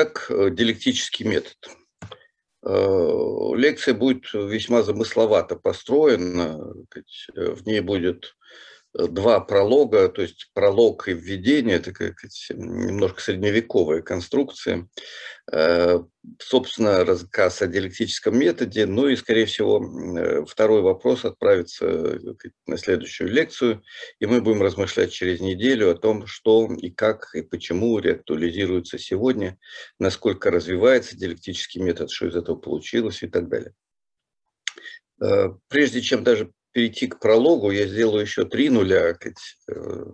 Итак, э, диалектический метод. Э, лекция будет весьма замысловато построена. В ней будет два пролога, то есть пролог и введение, это как немножко средневековая конструкция. Э, собственно, рассказ о диалектическом методе, ну и, скорее всего, э, второй вопрос отправится э, на следующую лекцию, и мы будем размышлять через неделю о том, что и как и почему реактуализируется сегодня, насколько развивается диалектический метод, что из этого получилось и так далее. Прежде чем даже перейти к прологу, я сделаю еще три нуля. Э,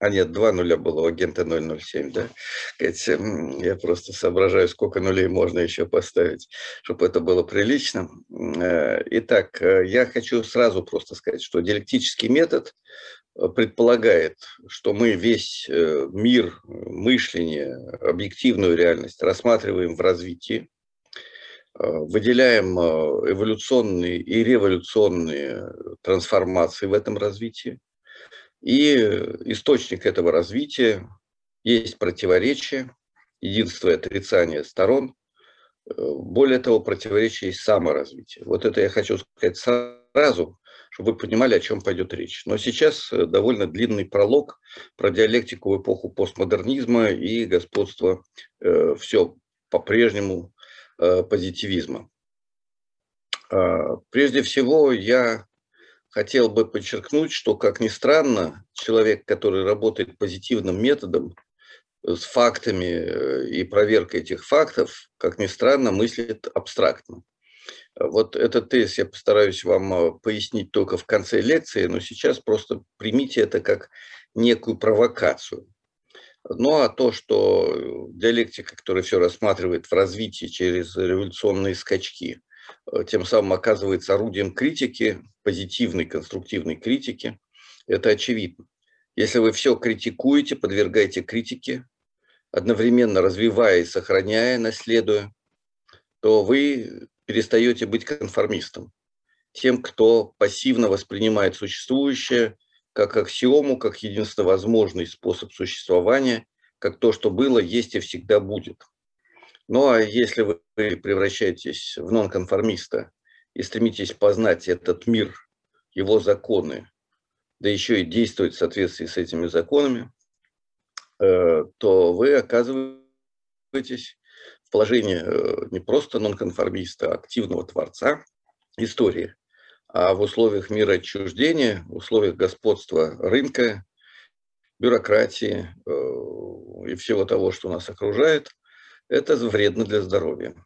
а нет, два нуля было у агента 007, да? Я просто соображаю, сколько нулей можно еще поставить, чтобы это было прилично. Э, итак, э, я хочу сразу просто сказать, что диалектический метод предполагает, что мы весь мир мышления, объективную реальность рассматриваем в развитии, выделяем э, эволюционные и революционные трансформации в этом развитии. И источник этого развития есть противоречие, единство и отрицание сторон. Э, более того, противоречие есть саморазвитие. Вот это я хочу сказать сразу, чтобы вы понимали, о чем пойдет речь. Но сейчас довольно длинный пролог про диалектику в эпоху постмодернизма и господство. Все по-прежнему Э, позитивизма. А, прежде всего, я хотел бы подчеркнуть, что, как ни странно, человек, который работает позитивным методом, с фактами э, и проверкой этих фактов, как ни странно, мыслит абстрактно. Вот этот тест я постараюсь вам э, пояснить только в конце лекции, но сейчас просто примите это как некую провокацию. Ну а то, что диалектика, которая все рассматривает в развитии через революционные скачки, э, тем самым оказывается орудием критики, позитивной, конструктивной критики, это очевидно. Если вы все критикуете, подвергаете критике, одновременно развивая и сохраняя, наследуя, то вы перестаете быть конформистом. Тем, кто пассивно воспринимает существующее как аксиому, как единственно возможный способ существования, как то, что было, есть и всегда будет. Ну а если вы превращаетесь в нонконформиста и стремитесь познать этот мир, его законы, да еще и действовать в соответствии с этими законами, э, то вы оказываетесь в положении э, не просто нонконформиста, а активного творца истории, а в условиях мира отчуждения, в условиях господства рынка, бюрократии э, и всего того, что нас окружает, это вредно для здоровья.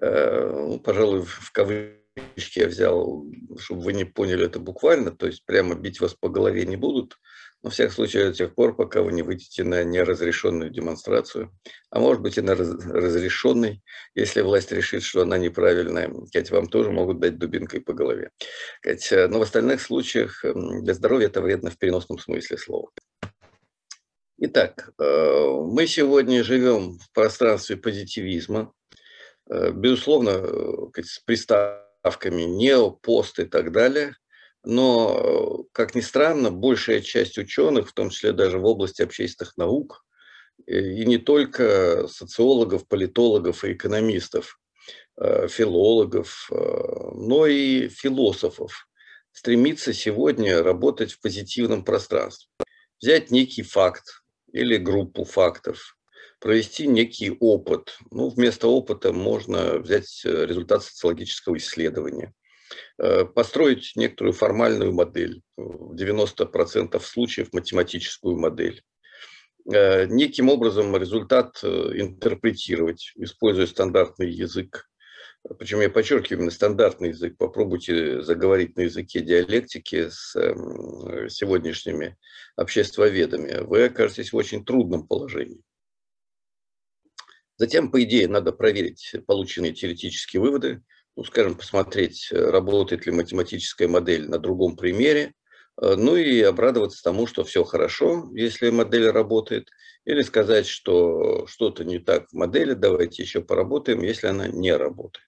Э, ну, пожалуй, в кавычки я взял, чтобы вы не поняли это буквально, то есть прямо бить вас по голове не будут, во всяком случае, до тех пор, пока вы не выйдете на неразрешенную демонстрацию, а может быть и на разрешенной, если власть решит, что она неправильная, Кать, вам тоже могут дать дубинкой по голове. Кать, э, но в остальных случаях для здоровья это вредно в переносном смысле слова. Итак, э, мы сегодня живем в пространстве позитивизма, э, безусловно, с приставками нео, пост и так далее – но, как ни странно, большая часть ученых, в том числе даже в области общественных наук, э, и не только социологов, политологов и экономистов, э, филологов, э, но и философов, стремится сегодня работать в позитивном пространстве. Взять некий факт или группу фактов, провести некий опыт. Ну, вместо опыта можно взять результат социологического исследования Э, построить некоторую формальную модель, в 90% случаев математическую модель, э, неким образом результат э, интерпретировать, используя стандартный язык. Причем я подчеркиваю именно стандартный язык. Попробуйте заговорить на языке диалектики с эм, сегодняшними обществоведами. Вы окажетесь в очень трудном положении. Затем, по идее, надо проверить полученные теоретические выводы, ну, скажем, посмотреть, э, работает ли математическая модель на другом примере, э, ну и обрадоваться тому, что все хорошо, если модель работает, или сказать, что что-то не так в модели, давайте еще поработаем, если она не работает.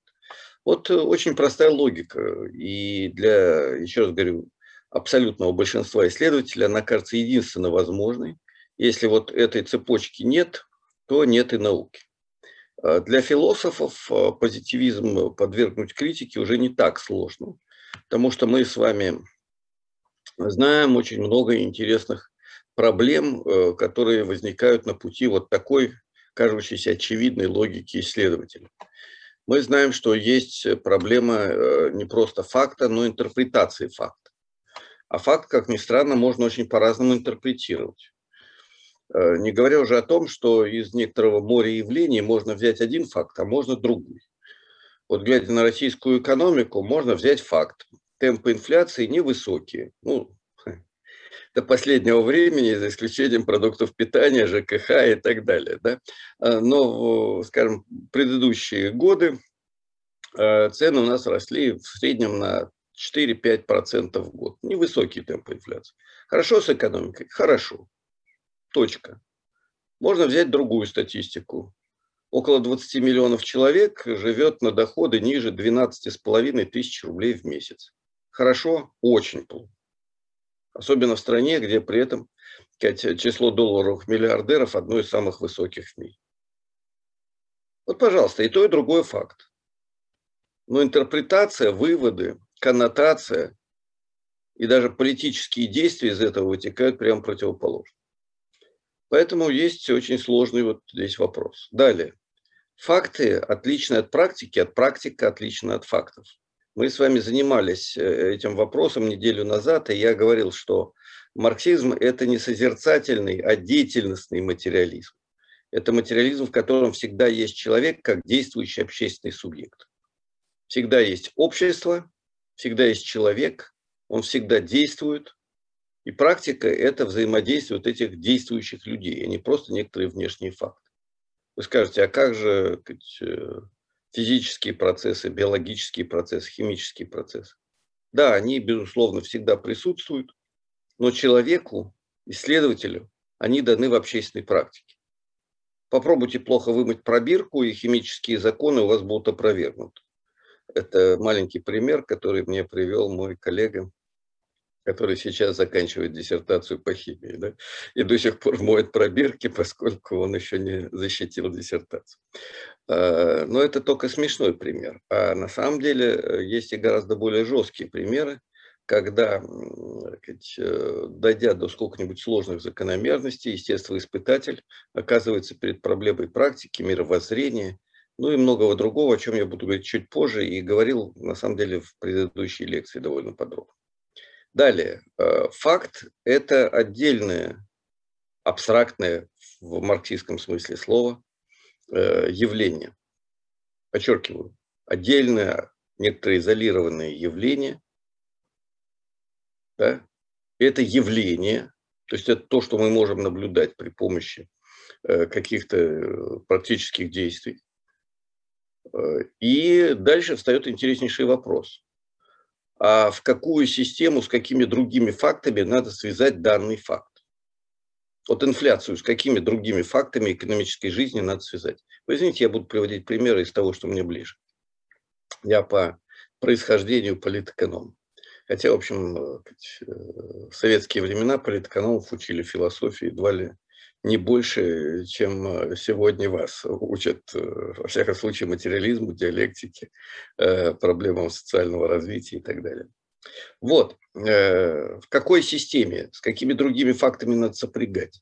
Вот э, очень простая логика. И для, еще раз говорю, абсолютного большинства исследователей она кажется единственно возможной. Если вот этой цепочки нет, то нет и науки. Для философов позитивизм подвергнуть критике уже не так сложно, потому что мы с вами знаем очень много интересных проблем, которые возникают на пути вот такой кажущейся очевидной логики исследователя. Мы знаем, что есть проблема не просто факта, но интерпретации факта. А факт, как ни странно, можно очень по-разному интерпретировать. Э, не говоря уже о том, что из некоторого моря явлений можно взять один факт, а можно другой. Вот глядя на российскую экономику, можно взять факт. Темпы инфляции невысокие. Ну, до последнего времени, за исключением продуктов питания, ЖКХ и так далее. Да? Э, но, скажем, предыдущие годы э, цены у нас росли в среднем на 4-5% в год. Невысокий темп инфляции. Хорошо с экономикой? Хорошо. Точка. Можно взять другую статистику. Около 20 миллионов человек живет на доходы ниже 12,5 тысяч рублей в месяц. Хорошо? Очень плохо. Особенно в стране, где при этом число долларовых миллиардеров одно из самых высоких в мире. Вот, пожалуйста, и то, и другой факт. Но интерпретация, выводы, коннотация и даже политические действия из этого вытекают прямо противоположно. Поэтому есть очень сложный вот здесь вопрос. Далее. Факты отличны от практики, от практики отличны от фактов. Мы с вами занимались э, этим вопросом неделю назад, и я говорил, что марксизм – это не созерцательный, а деятельностный материализм. Это материализм, в котором всегда есть человек как действующий общественный субъект. Всегда есть общество, всегда есть человек, он всегда действует, и практика – это взаимодействие вот этих действующих людей, а не просто некоторые внешние факты. Вы скажете, а как же э, физические процессы, биологические процессы, химические процессы? Да, они, безусловно, всегда присутствуют, но человеку, исследователю, они даны в общественной практике. Попробуйте плохо вымыть пробирку, и химические законы у вас будут опровергнуты. Это маленький пример, который мне привел мой коллега который сейчас заканчивает диссертацию по химии, да, и до сих пор моет пробирки, поскольку он еще не защитил диссертацию. А, но это только смешной пример. А на самом деле э, есть и гораздо более жесткие примеры, когда, э, дойдя до сколько-нибудь сложных закономерностей, естествоиспытатель оказывается перед проблемой практики, мировоззрения, ну и многого другого, о чем я буду говорить чуть позже, и говорил, на самом деле, в предыдущей лекции довольно подробно. Далее, э, факт – это отдельное, абстрактное в марксистском смысле слова э, явление. Подчеркиваю, отдельное, некоторое изолированное явление. Да? Это явление, то есть это то, что мы можем наблюдать при помощи э, каких-то практических действий. И дальше встает интереснейший вопрос в какую систему, с какими другими фактами надо связать данный факт. Вот инфляцию с какими другими фактами экономической жизни надо связать. Вы извините, я буду приводить примеры из того, что мне ближе. Я по происхождению политэконом. Хотя, в общем, э, э, в советские времена политэкономов учили философии едва ли не больше, чем э, сегодня вас учат, э, во всяком случае, материализму, диалектике, э, проблемам социального развития и так далее. Вот, в какой системе, с какими другими фактами надо сопрягать,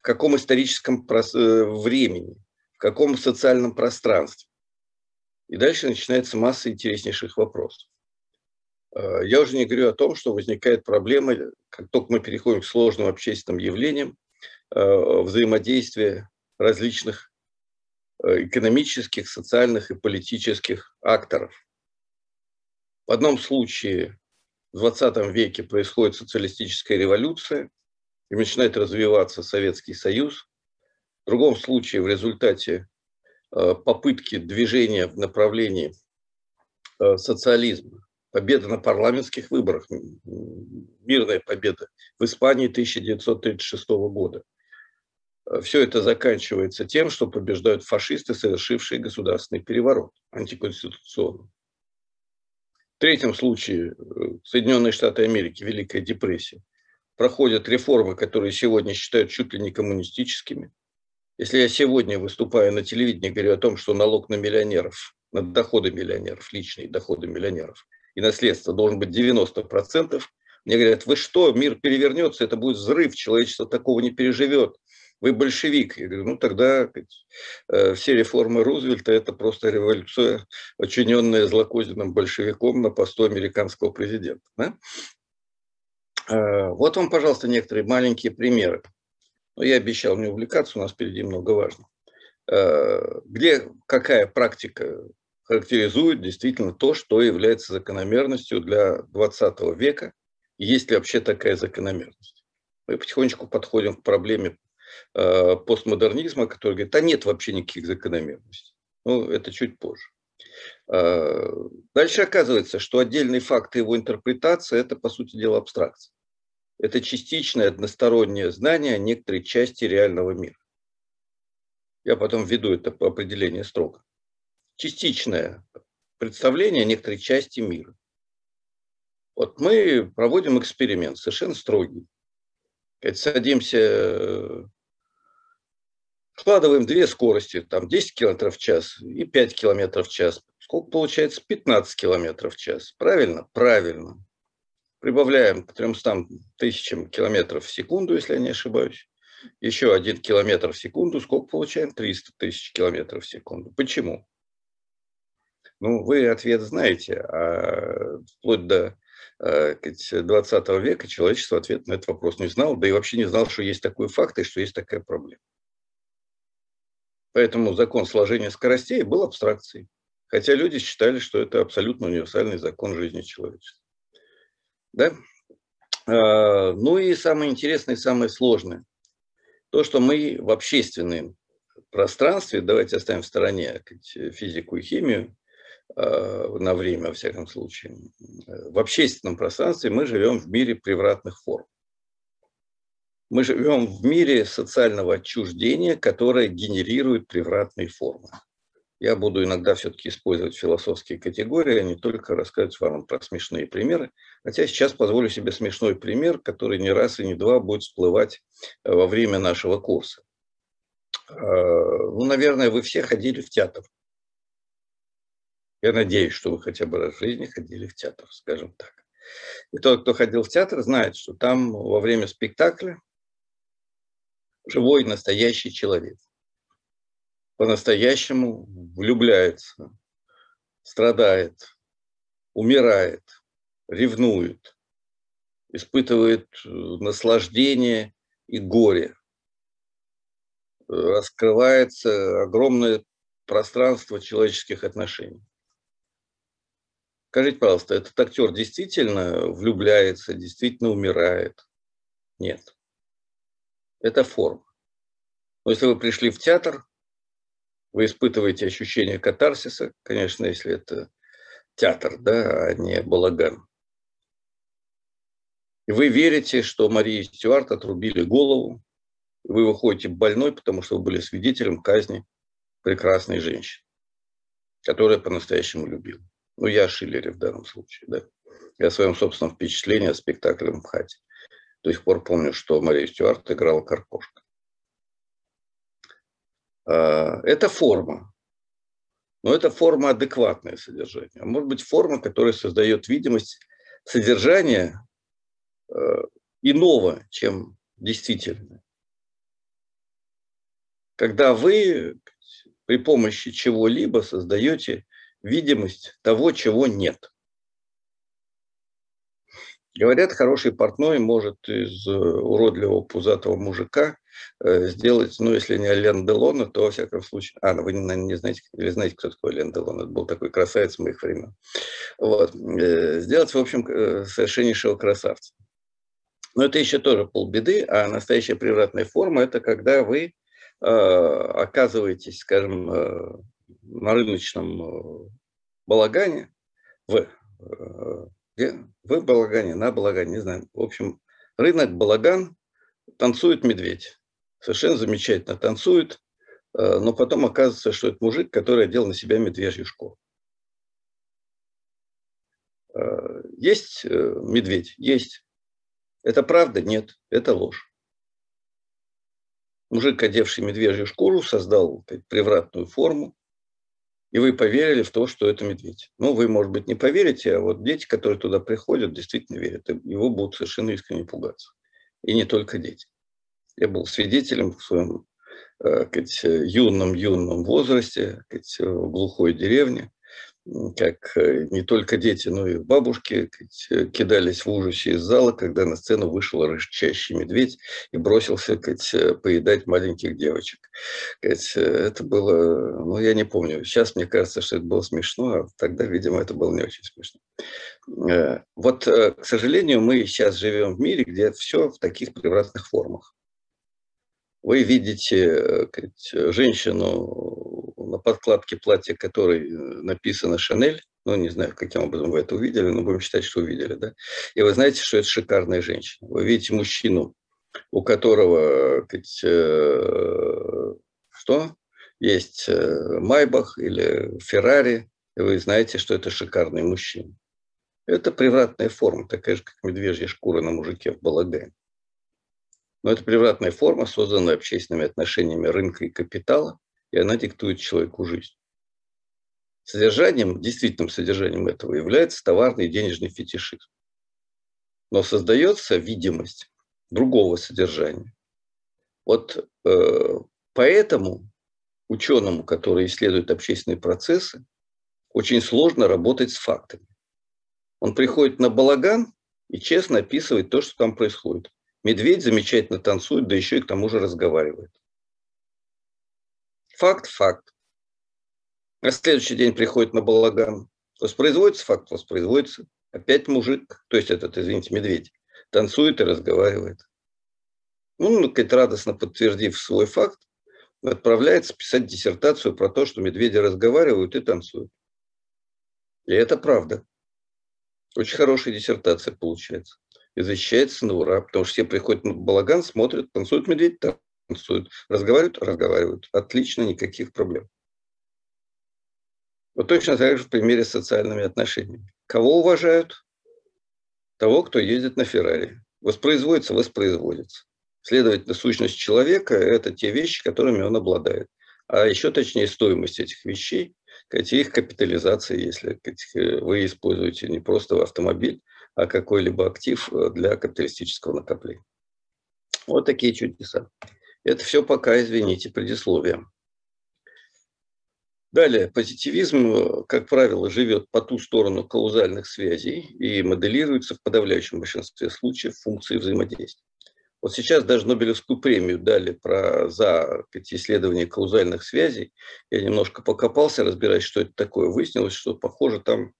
в каком историческом времени, в каком социальном пространстве. И дальше начинается масса интереснейших вопросов. Я уже не говорю о том, что возникает проблема, как только мы переходим к сложным общественным явлениям, Э, взаимодействия различных э, экономических, социальных и политических акторов. В одном случае в 20 веке происходит социалистическая революция и начинает развиваться Советский Союз. В другом случае в результате э, попытки движения в направлении социализма, победа на парламентских выборах, мирная победа в Испании 1936 года – все это заканчивается тем, что побеждают фашисты, совершившие государственный переворот антиконституционный. В третьем случае э, Соединенные Штаты Америки, Великая депрессия, проходят реформы, которые сегодня считают чуть ли не коммунистическими. Если я сегодня выступаю на телевидении говорю о том, что налог на миллионеров, на доходы миллионеров, личные доходы миллионеров и наследство должен быть 90%, мне говорят, вы что, мир перевернется, это будет взрыв, человечество такого не переживет. Вы большевик. Я говорю, ну тогда э, все реформы Рузвельта – это просто революция, очиненная злокозненным большевиком на посту американского президента. Да? Э, вот вам, пожалуйста, некоторые маленькие примеры. Но я обещал не увлекаться, у нас впереди много важного. Э, где какая практика характеризует действительно то, что является закономерностью для 20 века, есть ли вообще такая закономерность. Мы потихонечку подходим к проблеме э, постмодернизма, который говорит, да нет вообще никаких закономерностей. Ну, это чуть позже. Дальше оказывается, что отдельные факты его интерпретации – это, по сути дела, абстракция это частичное одностороннее знание некоторой части реального мира. Я потом введу это по определению строго. Частичное представление некоторой части мира. Вот мы проводим эксперимент, совершенно строгий. Садимся, складываем две скорости, там 10 км в час и 5 км в час. Сколько получается? 15 км в час. Правильно? Правильно прибавляем к 300 тысячам километров в секунду, если я не ошибаюсь, еще один километр в секунду, сколько получаем? 300 тысяч километров в секунду. Почему? Ну, вы ответ знаете, а вплоть до 20 э, века человечество ответ на этот вопрос не знало, да и вообще не знал, что есть такой факт и что есть такая проблема. Поэтому закон сложения скоростей был абстракцией. Хотя люди считали, что это абсолютно универсальный закон жизни человечества. Да? А, ну и самое интересное, самое сложное. То, что мы в общественном пространстве, давайте оставим в стороне физику и химию, а, на время, во всяком случае, в общественном пространстве мы живем в мире превратных форм. Мы живем в мире социального отчуждения, которое генерирует превратные формы я буду иногда все-таки использовать философские категории, а не только рассказывать вам про смешные примеры. Хотя сейчас позволю себе смешной пример, который не раз и не два будет всплывать э, во время нашего курса. А, ну, наверное, вы все ходили в театр. Я надеюсь, что вы хотя бы раз в жизни ходили в театр, скажем так. И тот, кто ходил в театр, знает, что там во время спектакля живой настоящий человек – по-настоящему влюбляется, страдает, умирает, ревнует, испытывает э, наслаждение и горе. Раскрывается огромное пространство человеческих отношений. Скажите, пожалуйста, этот актер действительно влюбляется, действительно умирает? Нет. Это форма. Но если вы пришли в театр, вы испытываете ощущение катарсиса, конечно, если это театр, да, а не балаган. И вы верите, что Марии Стюарт отрубили голову, и вы выходите больной, потому что вы были свидетелем казни прекрасной женщины, которая по-настоящему любила. Ну, я Шиллере в данном случае, да. Я о своем собственном впечатлении о спектакле МХАТе. До сих пор помню, что Мария Стюарт играла Каркошка. А, это форма. Но это форма адекватное содержание. А может быть форма, которая создает видимость содержания э, иного, чем действительно. Когда вы при помощи чего-либо создаете видимость того, чего нет. Говорят, хороший портной может из э, уродливого пузатого мужика Э, сделать, ну, если не Лен Делона, то, во всяком случае... А, ну, вы, наверное, не знаете, или знаете, кто такой Лен Делон? Это был такой красавец моих времен. Вот. Э, сделать, в общем, совершеннейшего красавца. Но это еще тоже полбеды, а настоящая превратная форма – это когда вы э, оказываетесь, скажем, э, на рыночном балагане, в, где? в балагане, на балагане, не знаю. В общем, рынок, балаган, танцует медведь совершенно замечательно танцует, э, но потом оказывается, что это мужик, который одел на себя медвежью шкуру. Э, есть э, медведь? Есть. Это правда? Нет, это ложь. Мужик, одевший медвежью шкуру, создал превратную форму, и вы поверили в то, что это медведь. Ну, вы, может быть, не поверите, а вот дети, которые туда приходят, действительно верят. Его будут совершенно искренне пугаться. И не только дети. Я был свидетелем в своем юном-юном возрасте, в глухой деревне, как э, не только дети, но и бабушки э, кидались в ужасе из зала, когда на сцену вышел рычащий медведь и бросился э, поедать маленьких девочек. Это было, ну, я не помню, сейчас мне кажется, что это было смешно, а тогда, видимо, это было не очень смешно. Вот, к сожалению, мы сейчас живем в мире, где все в таких превратных формах. Вы видите женщину на подкладке платья, которой э, написано «Шанель», ну, не знаю, каким образом вы это увидели, но будем считать, что увидели, да? И вы знаете, что это шикарная женщина. Вы видите мужчину, у которого, сказать, э, что? Есть э, Майбах или Феррари, и вы знаете, что это шикарный мужчина. Это превратная форма, такая же, как медвежья шкура на мужике в балагане. Но это превратная форма, созданная общественными отношениями рынка и капитала, и она диктует человеку жизнь. Содержанием, действительным содержанием этого является товарный и денежный фетишизм. Но создается видимость другого содержания. Вот э, поэтому ученому, который исследует общественные процессы, очень сложно работать с фактами. Он приходит на балаган и честно описывает то, что там происходит. Медведь замечательно танцует, да еще и к тому же разговаривает. Факт – факт. На следующий день приходит на балаган. Воспроизводится факт, воспроизводится. Опять мужик, то есть этот, извините, медведь, танцует и разговаривает. Ну, как радостно подтвердив свой факт, отправляется писать диссертацию про то, что медведи разговаривают и танцуют. И это правда. Очень хорошая диссертация получается. И защищается на ура, потому что все приходят на балаган, смотрят, танцуют медведь, разговаривают, разговаривают. Отлично, никаких проблем. Вот точно так же в примере с социальными отношениями. Кого уважают? Того, кто ездит на Феррари. Воспроизводится, воспроизводится. Следовательно, сущность человека – это те вещи, которыми он обладает. А еще точнее стоимость этих вещей, их капитализация, если вы используете не просто автомобиль, а какой-либо актив для капиталистического накопления. Вот такие чудеса. Это все пока, извините, предисловие. Далее, позитивизм, как правило, живет по ту сторону каузальных связей и моделируется в подавляющем большинстве случаев функции взаимодействия. Вот сейчас даже Нобелевскую премию дали про, за эти исследования каузальных связей. Я немножко покопался, разбираясь, что это такое. Выяснилось, что, похоже, там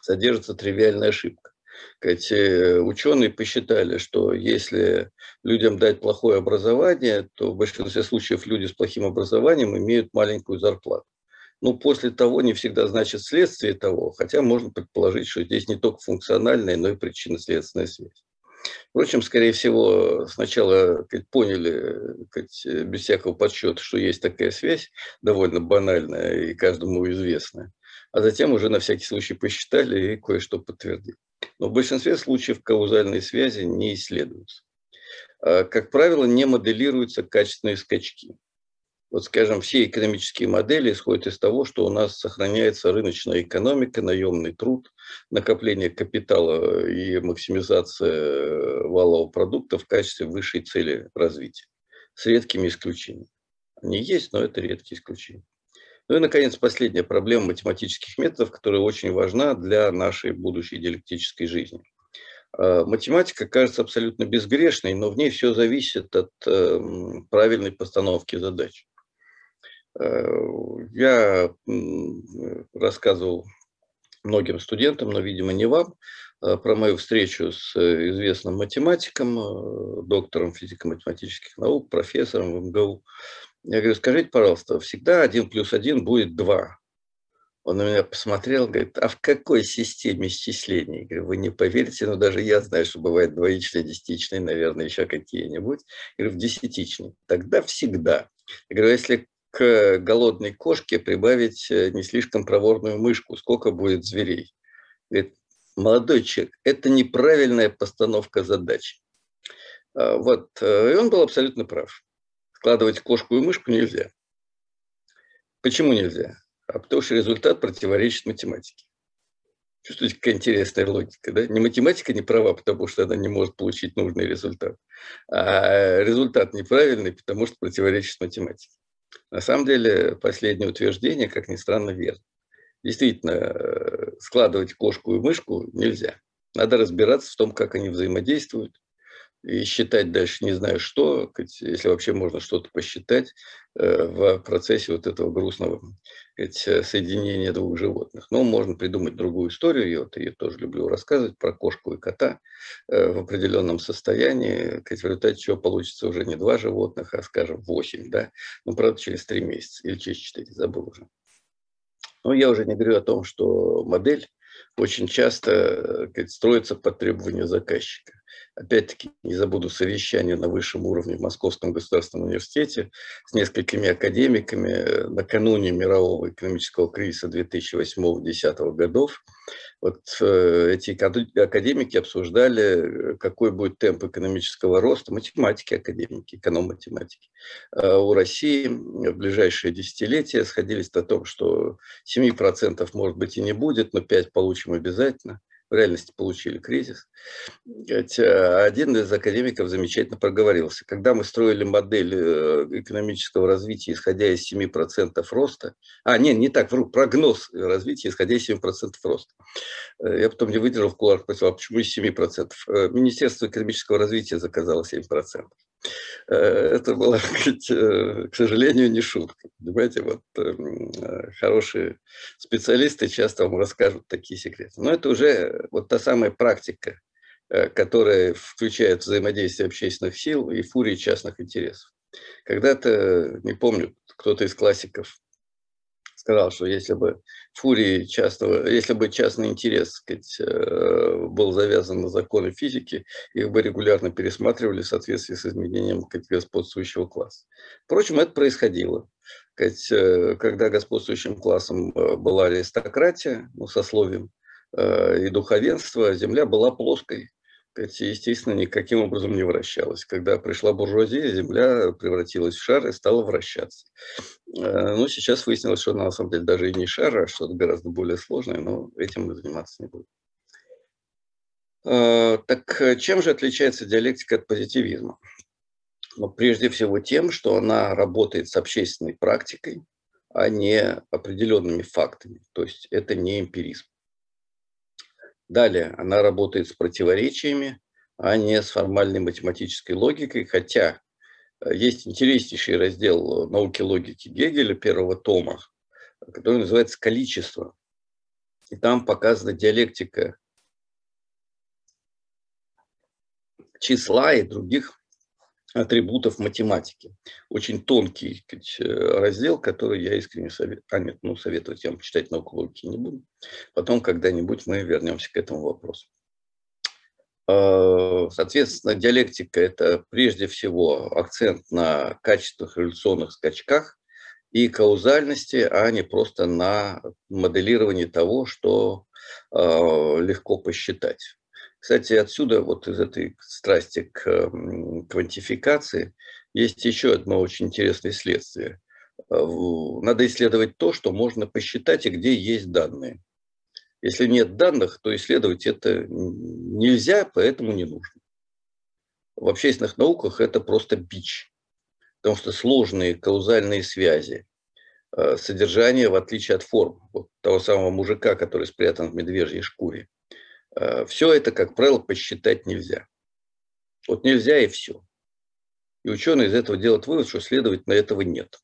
содержится тривиальная ошибка. Эти ученые посчитали, что если людям дать плохое образование, то в большинстве случаев люди с плохим образованием имеют маленькую зарплату. Ну, после того не всегда значит следствие того, хотя можно предположить, что здесь не только функциональная, но и причинно-следственная связь. Впрочем, скорее всего, сначала как, поняли как, без всякого подсчета, что есть такая связь, довольно банальная и каждому известная, а затем уже на всякий случай посчитали и кое-что подтвердили. Но в большинстве случаев каузальные связи не исследуются. А, как правило, не моделируются качественные скачки. Вот, скажем, все экономические модели исходят из того, что у нас сохраняется рыночная экономика, наемный труд, накопление капитала и максимизация валового продукта в качестве высшей цели развития, с редкими исключениями. Они есть, но это редкие исключения. Ну и, наконец, последняя проблема математических методов, которая очень важна для нашей будущей диалектической жизни. А, математика кажется абсолютно безгрешной, но в ней все зависит от эм, правильной постановки задач. Э, я рассказывал многим студентам, но, видимо, не вам, э, про мою встречу с известным математиком, э, доктором физико-математических наук, профессором в МГУ, я говорю, скажите, пожалуйста, всегда один плюс один будет два. Он на меня посмотрел, говорит, а в какой системе исчислений? Я говорю, вы не поверите, но даже я знаю, что бывает двоичные, десятичные, наверное, еще какие-нибудь. Я говорю, в десятичной. Тогда всегда. Я говорю, «А если к голодной кошке прибавить э, не слишком проворную мышку, сколько будет зверей? Говорит, молодой человек, это неправильная постановка задачи. А вот, э, и он был абсолютно прав Складывать кошку и мышку нельзя. Почему нельзя? А потому что результат противоречит математике. Чувствуете, какая интересная логика, да? Не математика не права, потому что она не может получить нужный результат, а результат неправильный, потому что противоречит математике. На самом деле, последнее утверждение, как ни странно, верно. Действительно, э, складывать кошку и мышку нельзя. Надо разбираться в том, как они взаимодействуют, и считать дальше не знаю что, если вообще можно что-то посчитать э, в процессе вот этого грустного соединения двух животных. Но можно придумать другую историю, я вот ее тоже люблю рассказывать, про кошку и кота э, в определенном состоянии, в результате чего получится уже не два животных, а, скажем, восемь, да, ну, правда, через три месяца или через четыре, забыл уже. Но я уже не говорю о том, что модель очень часто сказать, строится под требования заказчика. Опять-таки, не забуду совещание на высшем уровне в Московском государственном университете с несколькими академиками накануне мирового экономического кризиса 2008-2010 годов. Вот э, эти академики обсуждали, какой будет темп экономического роста, математики академики, эконом-математики, э, у России в ближайшие десятилетия сходились на том, что 7% может быть и не будет, но 5% получим обязательно в реальности получили кризис. Один из академиков замечательно проговорился. Когда мы строили модель э, экономического развития, исходя из 7% роста, а, нет, не так, вру, прогноз развития, исходя из 7% роста. Э, я потом не выдержал в кулуарах, спросил, а почему из 7%? Э, Министерство экономического развития заказало 7%. Э, это была, э, к сожалению, не шутка. Понимаете, вот э, хорошие специалисты часто вам расскажут такие секреты. Но это уже вот та самая практика, которая включает взаимодействие общественных сил и фурии частных интересов. Когда-то, не помню, кто-то из классиков сказал, что если бы фурии частного, если бы частный интерес сказать, э, был завязан на законы физики, их бы регулярно пересматривали в соответствии с изменением сказать, господствующего класса. Впрочем, это происходило. Сказать, э, когда господствующим классом э, была аристократия, ну, сословием, и духовенство, земля была плоской естественно, никаким образом не вращалась. Когда пришла буржуазия, Земля превратилась в шар и стала вращаться. Э, ну, сейчас выяснилось, что она на самом деле даже и не шар, а что-то гораздо более сложное, но этим мы заниматься не будем. Э, так чем же отличается диалектика от позитивизма? Ну, прежде всего тем, что она работает с общественной практикой, а не определенными фактами. То есть это не эмпиризм. Далее, она работает с противоречиями, а не с формальной математической логикой, хотя э, есть интереснейший раздел науки логики Гегеля первого тома, который называется «Количество». И там показана диалектика числа и других атрибутов математики. Очень тонкий сказать, раздел, который я искренне советую. А нет, ну советовать я вам читать науку логики не буду. Потом когда-нибудь мы вернемся к этому вопросу. А, соответственно, диалектика – это прежде всего акцент на качествах революционных скачках и каузальности, а не просто на моделировании того, что а, легко посчитать. Кстати, отсюда, вот из этой страсти к квантификации, есть еще одно очень интересное следствие. А, надо исследовать то, что можно посчитать и где есть данные. Если нет данных, то исследовать это нельзя, поэтому не нужно. В общественных науках это просто бич, потому что сложные каузальные связи, а, содержание, в отличие от форм, вот того самого мужика, который спрятан в медвежьей шкуре, Э, все это, как правило, посчитать нельзя. Вот нельзя и все. И ученые из этого делают вывод, что, следовательно, этого нет.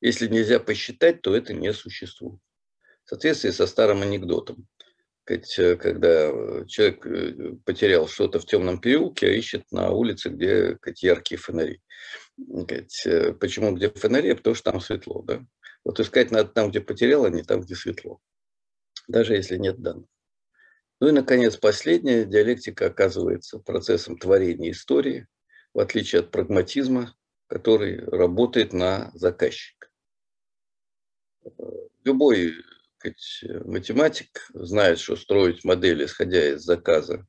Если нельзя посчитать, то это не существует. В соответствии со старым анекдотом. Э, когда человек э, потерял что-то в темном переулке, а ищет на улице, где яркие фонари. Почему где фонари? Потому что там светло. Да? Вот искать надо там, где потерял, а не там, где светло. Даже если нет данных. Ну и, наконец, последняя диалектика оказывается процессом творения истории, в отличие от прагматизма, который работает на заказчика. Любой математик знает, что строить модель, исходя из заказа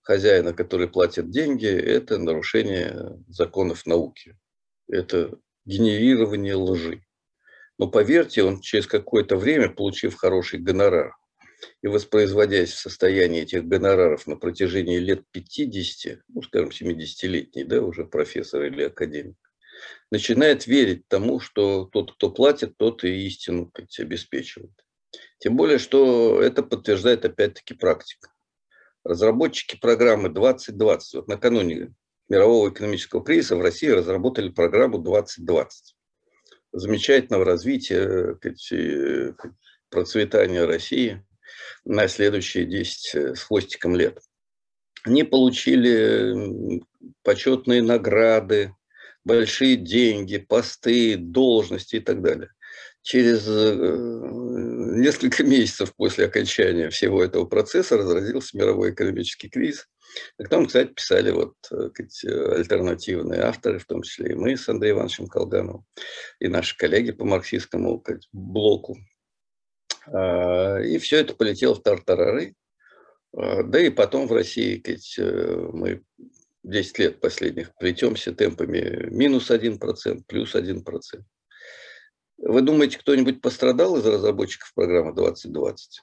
хозяина, который платит деньги, это нарушение законов науки. Это генерирование лжи. Но поверьте, он через какое-то время, получив хороший гонорар и воспроизводясь в состоянии этих гонораров на протяжении лет 50, ну, скажем, 70-летний, да, уже профессор или академик, начинает верить тому, что тот, кто платит, тот и истину сказать, обеспечивает. Тем более, что это подтверждает опять-таки практика. Разработчики программы 2020, вот накануне мирового экономического кризиса в России разработали программу 2020 замечательного развития, сказать, процветания России на следующие 10 с хвостиком лет. Они получили почетные награды, большие деньги, посты, должности и так далее. Через э, несколько месяцев после окончания всего этого процесса разразился мировой экономический кризис. И к тому, кстати, писали вот, э, альтернативные авторы, в том числе и мы с Андреем Ивановичем Колгановым, и наши коллеги по марксистскому блоку. А, и все это полетело в тартарары. А, да и потом в России сказать, э, мы 10 лет последних плетемся темпами минус 1%, плюс 1%. Вы думаете, кто-нибудь пострадал из разработчиков программы 2020?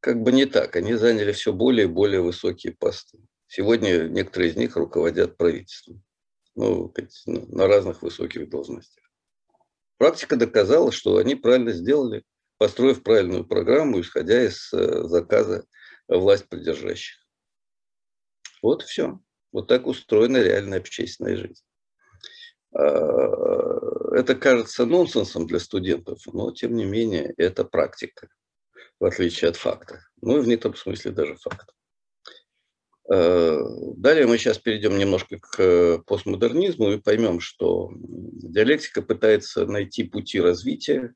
Как бы не так. Они заняли все более и более высокие посты. Сегодня некоторые из них руководят правительством. Ну, на разных высоких должностях. Практика доказала, что они правильно сделали, построив правильную программу, исходя из э, заказа власть придержащих. Вот все. Вот так устроена реальная общественная жизнь. А, это кажется нонсенсом для студентов, но тем не менее это практика, в отличие от факта. Ну и в некотором смысле даже факт. А, далее мы сейчас перейдем немножко к постмодернизму и поймем, что диалектика пытается найти пути развития,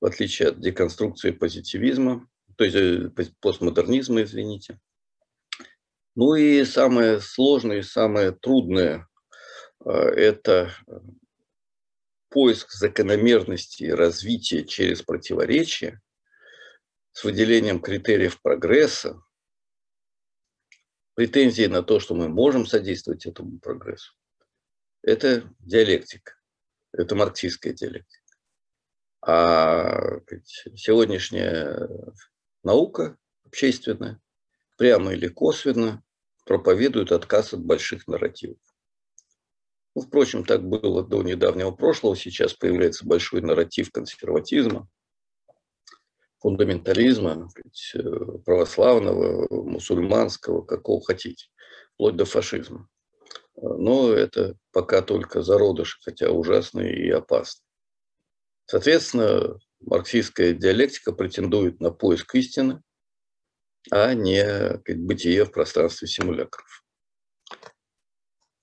в отличие от деконструкции позитивизма, то есть э, постмодернизма, извините. Ну и самое сложное и самое трудное э, – это поиск закономерности развития через противоречия с выделением критериев прогресса, претензии на то, что мы можем содействовать этому прогрессу. Это диалектика, это марксистская диалектика. А сегодняшняя наука общественная прямо или косвенно проповедует отказ от больших нарративов. Ну, впрочем, так было до недавнего прошлого. Сейчас появляется большой нарратив консерватизма, фундаментализма, православного, мусульманского, какого хотите, вплоть до фашизма. Но это пока только зародыши, хотя ужасные и опасные. Соответственно, марксистская диалектика претендует на поиск истины, а не бытие в пространстве симулякров.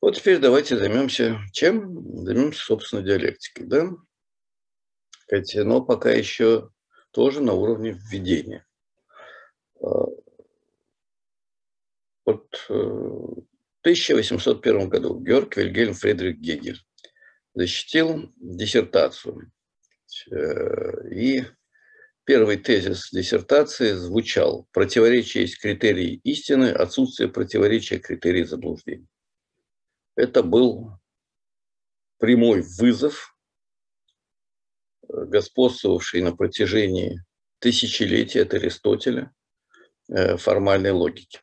Вот теперь давайте займемся чем? Займемся, собственно, диалектикой. Да? Но пока еще тоже на уровне введения. А, вот э, в 1801 году Георг Вильгельм Фридрих Гегель защитил диссертацию и первый тезис диссертации звучал «Противоречие есть критерий истины, отсутствие противоречия – критерий заблуждения». Это был прямой вызов, э, господствовавший на протяжении тысячелетий от Аристотеля э, формальной логики.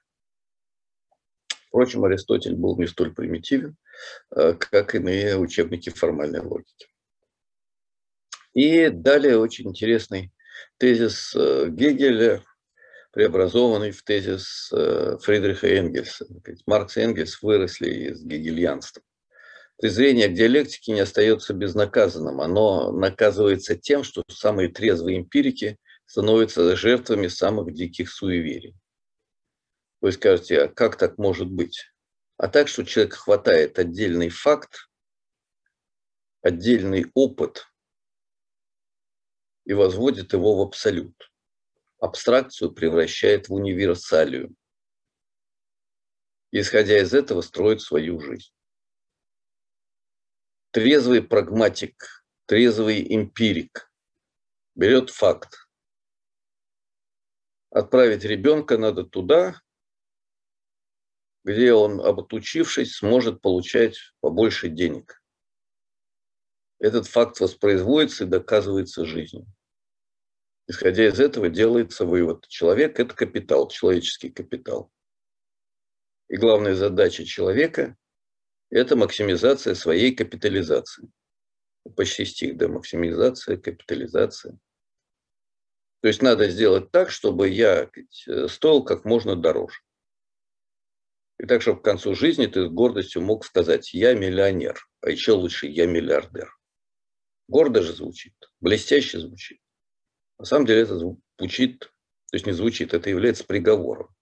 Впрочем, Аристотель был не столь примитивен, как иные учебники формальной логики. И далее очень интересный тезис э, Гегеля, преобразованный в тезис э, Фридриха Энгельса. Маркс и Энгельс выросли из гегельянства. Презрение к диалектике не остается безнаказанным. Оно наказывается тем, что самые трезвые эмпирики становятся жертвами самых диких суеверий. Вы скажете, а как так может быть? А так, что человек хватает отдельный факт, отдельный опыт – и возводит его в абсолют. Абстракцию превращает в универсалию. Исходя из этого, строит свою жизнь. Трезвый прагматик, трезвый эмпирик берет факт. Отправить ребенка надо туда, где он, обучившись, сможет получать побольше денег. этот факт воспроизводится и доказывается жизнью. Исходя из этого делается вывод. Человек – это капитал, человеческий капитал. И главная задача человека – это максимизация своей капитализации. Почти стих, да, максимизация, капитализация. То есть надо сделать так, чтобы я стоил как можно дороже. И так, чтобы к концу жизни ты с гордостью мог сказать, я миллионер, а еще лучше, я миллиардер. Гордо же звучит, блестяще звучит. На самом деле это звучит, то есть не звучит, это является приговором.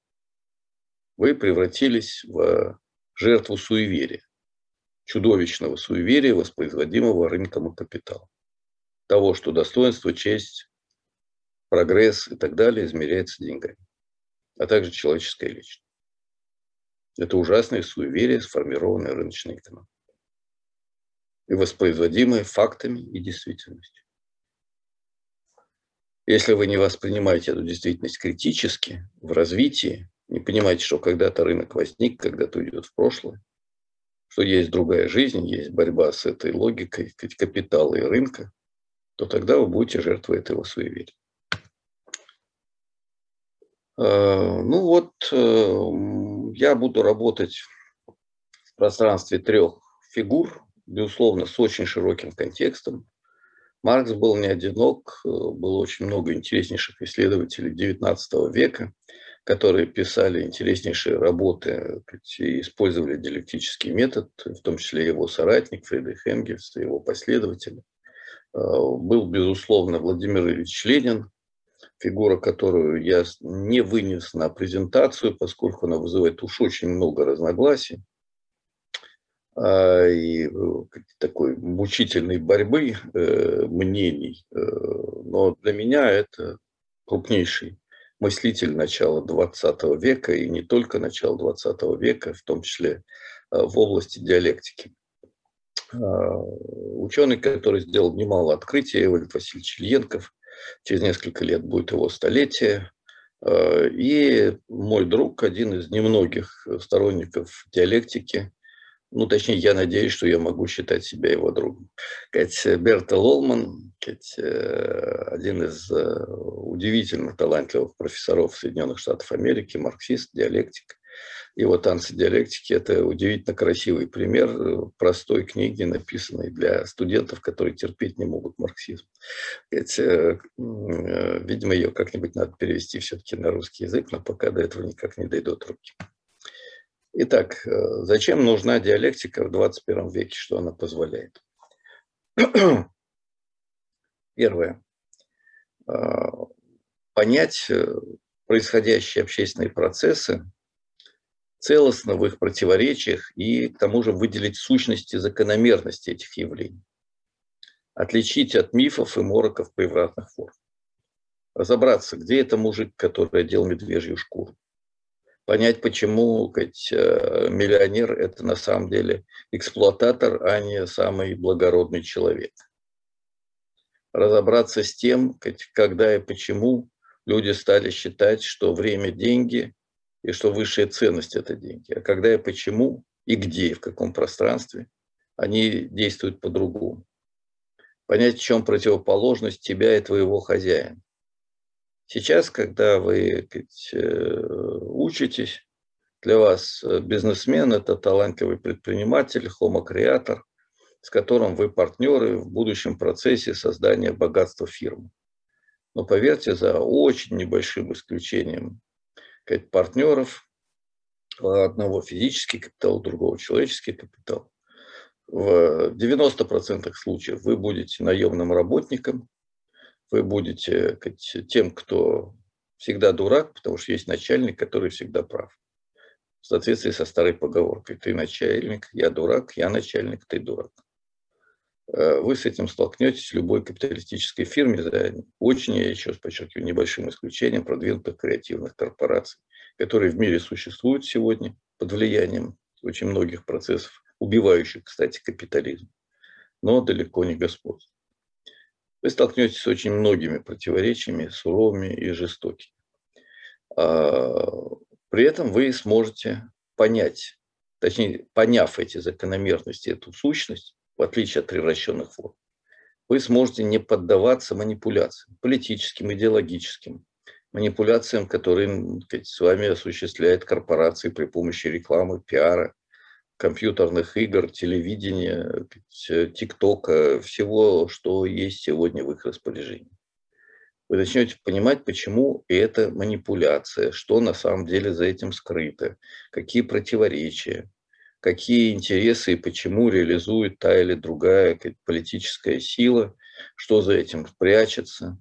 Вы превратились в жертву суеверия, чудовищного суеверия, воспроизводимого рынком и капиталом. Того, что достоинство, честь, прогресс и так далее измеряется деньгами, а также человеческая личность. Это ужасное суеверие, сформированное рыночной экономикой и воспроизводимое фактами и действительностью. Если вы не воспринимаете эту действительность критически в развитии, не понимаете, что когда-то рынок возник, когда-то уйдет в прошлое, что есть другая жизнь, есть борьба с этой логикой капитала и рынка, то тогда вы будете жертвой этого суеверия. А, ну вот, э, я буду работать в пространстве трех фигур, безусловно, с очень широким контекстом. Маркс был не одинок, э, было очень много интереснейших исследователей XIX века, которые писали интереснейшие работы и использовали диалектический метод, в том числе его соратник Фридрих Энгельс и его последователи. Э, был, безусловно, Владимир Ильич Ленин, фигура, которую я не вынес на презентацию, поскольку она вызывает уж очень много разногласий. А, и э, такой мучительной борьбы э, мнений. Э, но для меня это крупнейший мыслитель начала XX века, и не только начала XX века, в том числе в области диалектики. А, ученый, который сделал немало открытий, Эвальд Васильевич Ильенков, через несколько лет будет его столетие. И мой друг, один из немногих сторонников диалектики, ну, точнее, я надеюсь, что я могу считать себя его другом. Кать, Берта Лолман, Кать, э, один из э, удивительно талантливых профессоров Соединенных Штатов Америки, марксист, диалектик. Его «Танцы диалектики» – это удивительно красивый пример простой книги, написанной для студентов, которые терпеть не могут марксизм. Ведь, э, видимо, ее как-нибудь надо перевести все-таки на русский язык, но пока до этого никак не дойдут руки. Итак, э, зачем нужна диалектика в 21 веке, что она позволяет? Первое. Э, понять э, происходящие общественные процессы целостно в их противоречиях и к тому же выделить сущности закономерности этих явлений. Отличить от мифов и мороков превратных форм. Разобраться, где это мужик, который одел медвежью шкуру понять, почему сказать, э, миллионер – это на самом деле эксплуататор, а не самый благородный человек. Разобраться с тем, когда и почему люди стали считать, что время – деньги, и что высшая ценность – это деньги. А когда и почему, и где, и в каком пространстве они действуют по-другому. Понять, в чем противоположность тебя и твоего хозяина. Сейчас, когда вы сказать, э, учитесь, для вас э, бизнесмен – это талантливый предприниматель, хомокреатор, с которым вы партнеры в будущем процессе создания богатства фирмы. Но поверьте, за очень небольшим исключением сказать, партнеров, одного физический капитал, другого человеческий капитал, в 90% случаев вы будете наемным работником, вы будете тем, кто всегда дурак, потому что есть начальник, который всегда прав. В соответствии со старой поговоркой. Ты начальник, я дурак, я начальник, ты дурак. Э, вы с этим столкнетесь в любой капиталистической фирме, за очень, я еще раз подчеркиваю, небольшим исключением продвинутых креативных корпораций, которые в мире существуют сегодня под влиянием очень многих процессов, убивающих, кстати, капитализм, но далеко не господство вы столкнетесь с очень многими противоречиями, суровыми и жестокими. А, при этом вы сможете понять, точнее, поняв эти закономерности, эту сущность, в отличие от превращенных форм, вы сможете не поддаваться манипуляциям, политическим, идеологическим, манипуляциям, которые сказать, с вами осуществляет корпорации при помощи рекламы, пиара, компьютерных игр, телевидения, ТикТока, всего, что есть сегодня в их распоряжении. Вы начнете понимать, почему это манипуляция, что на самом деле за этим скрыто, какие противоречия, какие интересы и почему реализует та или другая политическая сила, что за этим прячется.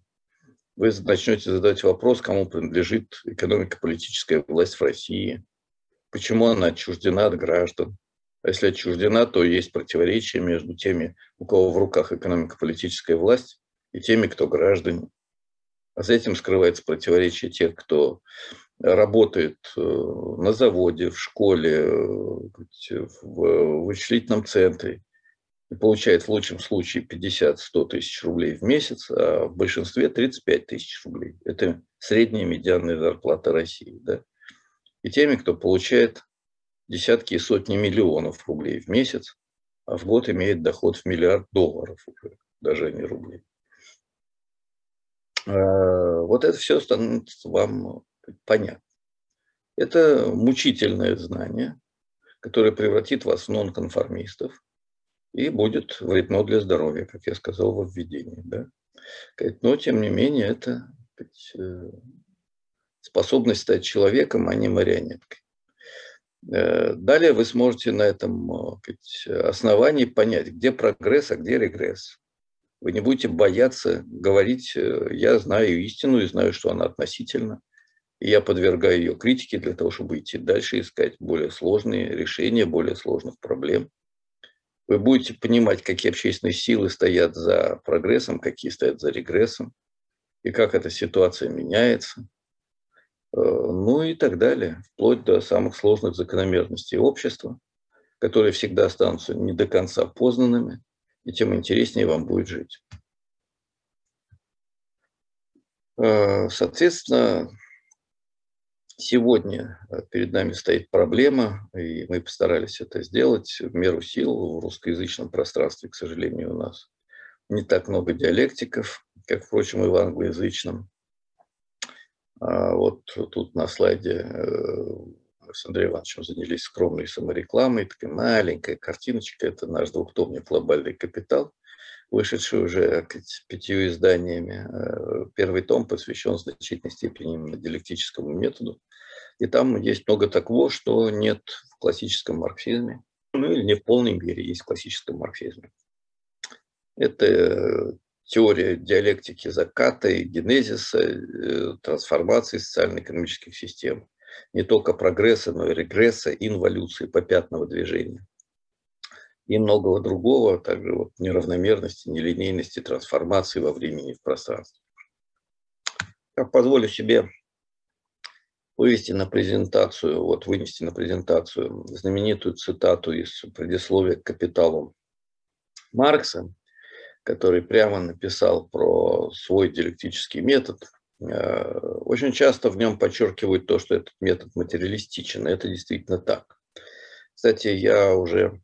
Вы начнете задать вопрос, кому принадлежит экономико-политическая власть в России, почему она отчуждена от граждан. А если отчуждена, то есть противоречие между теми, у кого в руках экономико-политическая власть, и теми, кто граждане. А за этим скрывается противоречие тех, кто работает э, на заводе, в школе, э, в вычислительном центре и получает в лучшем случае 50-100 тысяч рублей в месяц, а в большинстве 35 тысяч рублей. Это средняя медианная зарплата России. Да? И теми, кто получает десятки и сотни миллионов рублей в месяц, а в год имеет доход в миллиард долларов уже, даже не рублей. А, вот это все становится вам понятно. Это мучительное знание, которое превратит вас в нонконформистов и будет вредно для здоровья, как я сказал во введении. Да? Но, тем не менее, это э, способность стать человеком, а не марионеткой. Э, далее вы сможете на этом основании понять, где прогресс, а где регресс. Вы не будете бояться говорить, э, я знаю истину и знаю, что она относительна. И я подвергаю ее критике для того, чтобы идти дальше, искать более сложные решения, более сложных проблем. Вы будете понимать, какие общественные силы стоят за прогрессом, какие стоят за регрессом, и как эта ситуация меняется. Э, ну и так далее, вплоть до самых сложных закономерностей общества, которые всегда останутся не до конца познанными, и тем интереснее вам будет жить. Э, соответственно, сегодня э, перед нами стоит проблема, и мы постарались это сделать в меру сил в русскоязычном пространстве, к сожалению, у нас не так много диалектиков, как, впрочем, и в англоязычном. А вот тут на слайде э, с Андреем Ивановичем занялись скромной саморекламой, такая маленькая картиночка, это наш двухтомник «Глобальный капитал», вышедший уже пятью изданиями. Э, первый том посвящен в значительной степени диалектическому методу. И там есть много такого, что нет в классическом марксизме, ну или не в полной мере есть в классическом марксизме. Это теория диалектики заката и генезиса, э, трансформации социально-экономических систем. Не только прогресса, но и регресса, инволюции, попятного движения. И многого другого, также вот неравномерности, нелинейности, трансформации во времени и в пространстве. Я позволю себе вывести на презентацию, вот вынести на презентацию знаменитую цитату из предисловия к «Капиталу» Маркса, который прямо написал про свой диалектический метод. Э, очень часто в нем подчеркивают то, что этот метод материалистичен, это действительно так. Кстати, я уже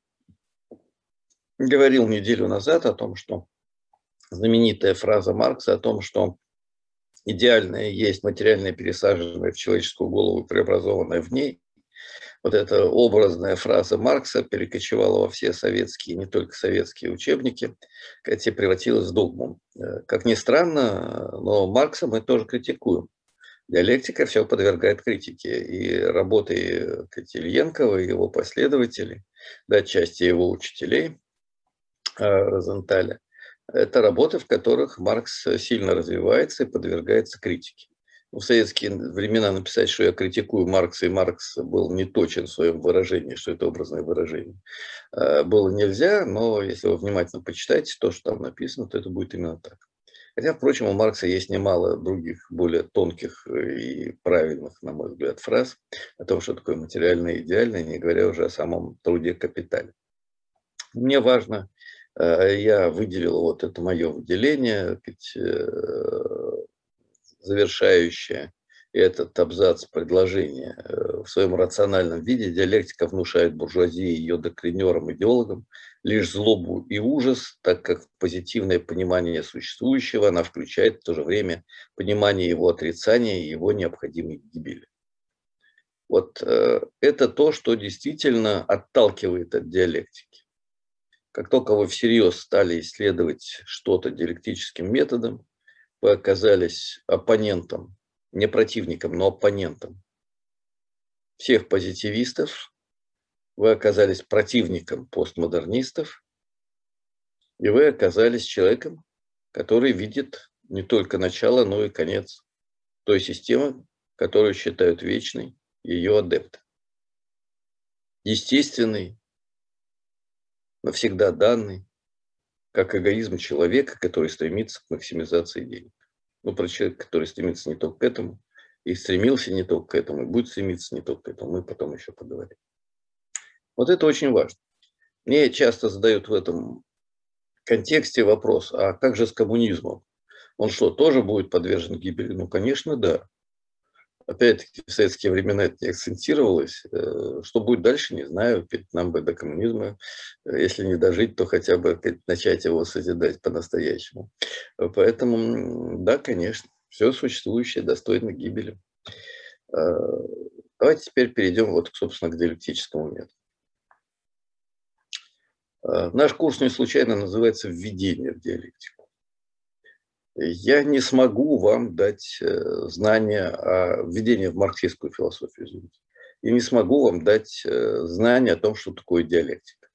говорил неделю назад о том, что знаменитая фраза Маркса о том, что идеальное есть материальное пересаженное в человеческую голову, преобразованное в ней, вот эта образная фраза Маркса перекочевала во все советские, не только советские учебники, хотя превратилась в догму. Э, как ни странно, но Маркса мы тоже критикуем. Диалектика все подвергает критике. И работы Котельенкова и его последователей, да, части его учителей э, Розенталя, это работы, в которых Маркс сильно развивается и подвергается критике в советские времена написать, что я критикую Маркса, и Маркс был не точен в своем выражении, что это образное выражение, э, было нельзя, но если вы внимательно почитаете то, что там написано, то это будет именно так. Хотя, впрочем, у Маркса есть немало других, более тонких и правильных, на мой взгляд, фраз о том, что такое материальное и идеальное, не говоря уже о самом труде капитале. Мне важно, э, я выделил вот это мое выделение, завершающее этот абзац предложения э, в своем рациональном виде, диалектика внушает буржуазии ее докринерам, идеологам лишь злобу и ужас, так как позитивное понимание существующего она включает в то же время понимание его отрицания и его необходимой гибели. Вот э, это то, что действительно отталкивает от диалектики. Как только вы всерьез стали исследовать что-то диалектическим методом, вы оказались оппонентом не противником, но оппонентом всех позитивистов, вы оказались противником постмодернистов, и вы оказались человеком, который видит не только начало, но и конец той системы, которую считают вечной ее адепты. Естественный, навсегда данный, как эгоизм человека, который стремится к максимизации денег ну, про человека, который стремится не только к этому, и стремился не только к этому, и будет стремиться не только к этому, мы потом еще поговорим. Вот это очень важно. Мне часто задают в этом контексте вопрос, а как же с коммунизмом? Он что, тоже будет подвержен гибели? Ну, конечно, да. Опять-таки, в советские времена это не акцентировалось. Э, что будет дальше, не знаю. Нам бы до коммунизма, э, если не дожить, то хотя бы начать его созидать по-настоящему. Поэтому, да, конечно, все существующее достойно гибели. Э, давайте теперь перейдем, вот, собственно, к диалектическому методу. Наш курс не случайно называется «Введение в диалектику» я не смогу вам дать э, знания о введении в марксистскую философию, извините. И не смогу вам дать э, знания о том, что такое диалектика.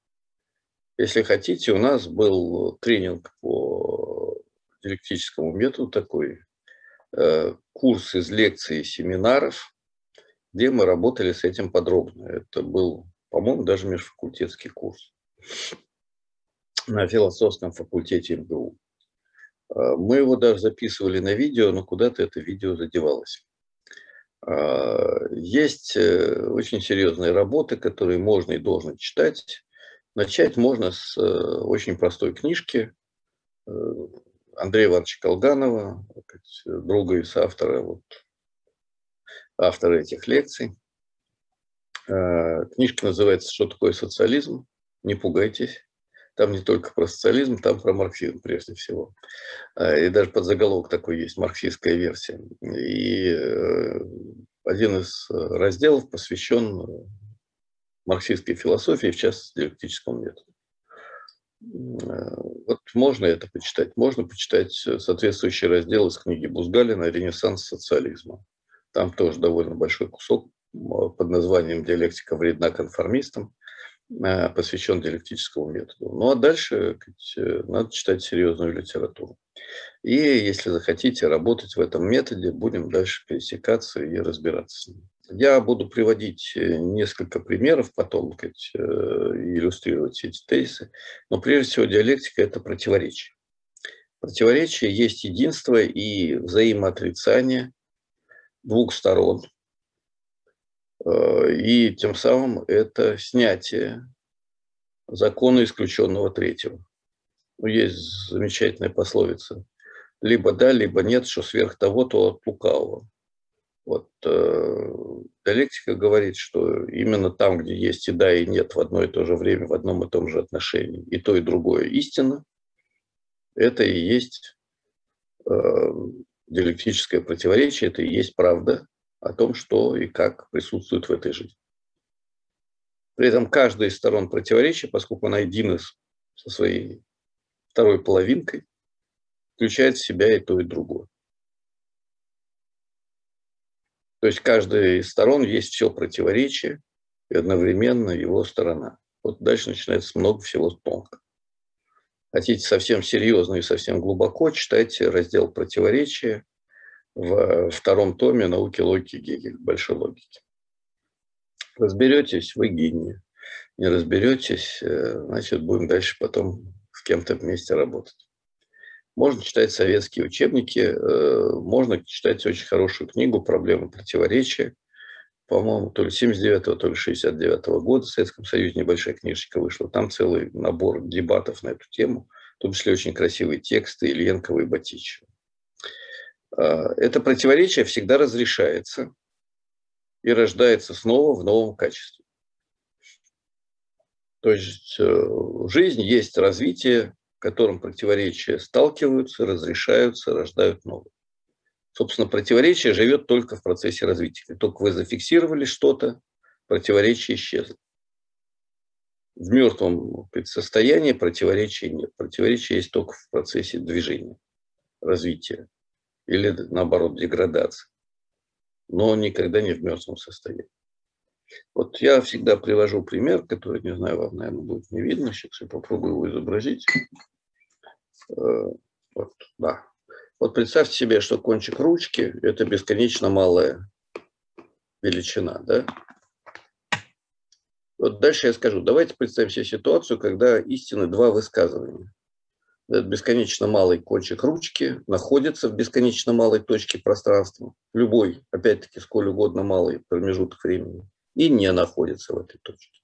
Если хотите, у нас был тренинг по диалектическому методу такой, э, курс из лекций и семинаров, где мы работали с этим подробно. Это был, по-моему, даже межфакультетский курс на философском факультете МГУ. А, мы его даже записывали на видео, но куда-то это видео задевалось. А, есть э, очень серьезные работы, которые можно и должно читать. Начать можно с э, очень простой книжки э, Андрея Ивановича Колганова, друга и соавтора, вот, автора этих лекций. Книжка называется «Что такое социализм?». Не пугайтесь. Там не только про социализм, там про марксизм прежде всего. А, и даже под заголовок такой есть, марксистская версия. И э, один из разделов посвящен э, марксистской философии, в частности, диалектическому методу. Э, вот можно это почитать. Можно почитать соответствующий раздел из книги Бузгалина «Ренессанс социализма». Там тоже довольно большой кусок под названием «Диалектика вредна конформистам». Э, посвящен диалектическому методу. Ну а дальше э, надо читать серьезную литературу. И если захотите работать в этом методе, будем дальше пересекаться и разбираться с ним. Я буду приводить э, несколько примеров, потом сказать, иллюстрировать эти тезисы. Но прежде всего диалектика – это противоречие. Противоречие есть единство и взаимоотрицание двух сторон – и тем самым это снятие закона исключенного третьего. Ну, есть замечательная пословица. Либо да, либо нет, что сверх того, то от лукавого. Вот э, диалектика говорит, что именно там, где есть и да, и нет в одно и то же время, в одном и том же отношении, и то, и другое истина, это и есть э, диалектическое противоречие, это и есть правда, о том, что и как присутствует в этой жизни. При этом каждая из сторон противоречия, поскольку она едина со своей второй половинкой, включает в себя и то, и другое. То есть каждая из сторон есть все противоречие и одновременно его сторона. Вот дальше начинается много всего тонко. Хотите совсем серьезно и совсем глубоко, читайте раздел противоречия в втором томе науки логики Гегеля, большой логики. Разберетесь, вы гении. Не разберетесь, э, значит, будем дальше потом с кем-то вместе работать. Можно читать советские учебники, э, можно читать очень хорошую книгу «Проблемы противоречия». По-моему, то ли 79-го, то ли 69-го года в Советском Союзе небольшая книжечка вышла. Там целый набор дебатов на эту тему, в том числе очень красивые тексты Ильенкова и Батичева. А, это противоречие всегда разрешается и рождается снова в новом качестве. То есть э, жизнь есть развитие, в котором противоречия сталкиваются, разрешаются, рождают новые. Собственно, противоречие живет только в процессе развития. Как только вы зафиксировали что-то, противоречие исчезло. В мертвом состоянии противоречия нет. Противоречие есть только в процессе движения, развития или, наоборот, деградации. Но никогда не в мертвом состоянии. Вот я всегда привожу пример, который, не знаю, вам, наверное, будет не видно. Сейчас я попробую его изобразить. Э, вот, да. Вот представьте себе, что кончик ручки – это бесконечно малая величина, да? Вот дальше я скажу. Давайте представим себе ситуацию, когда истины два высказывания. Этот бесконечно малый кончик ручки находится в бесконечно малой точке пространства, любой, опять-таки, сколь угодно малый промежуток времени, и не находится в этой точке.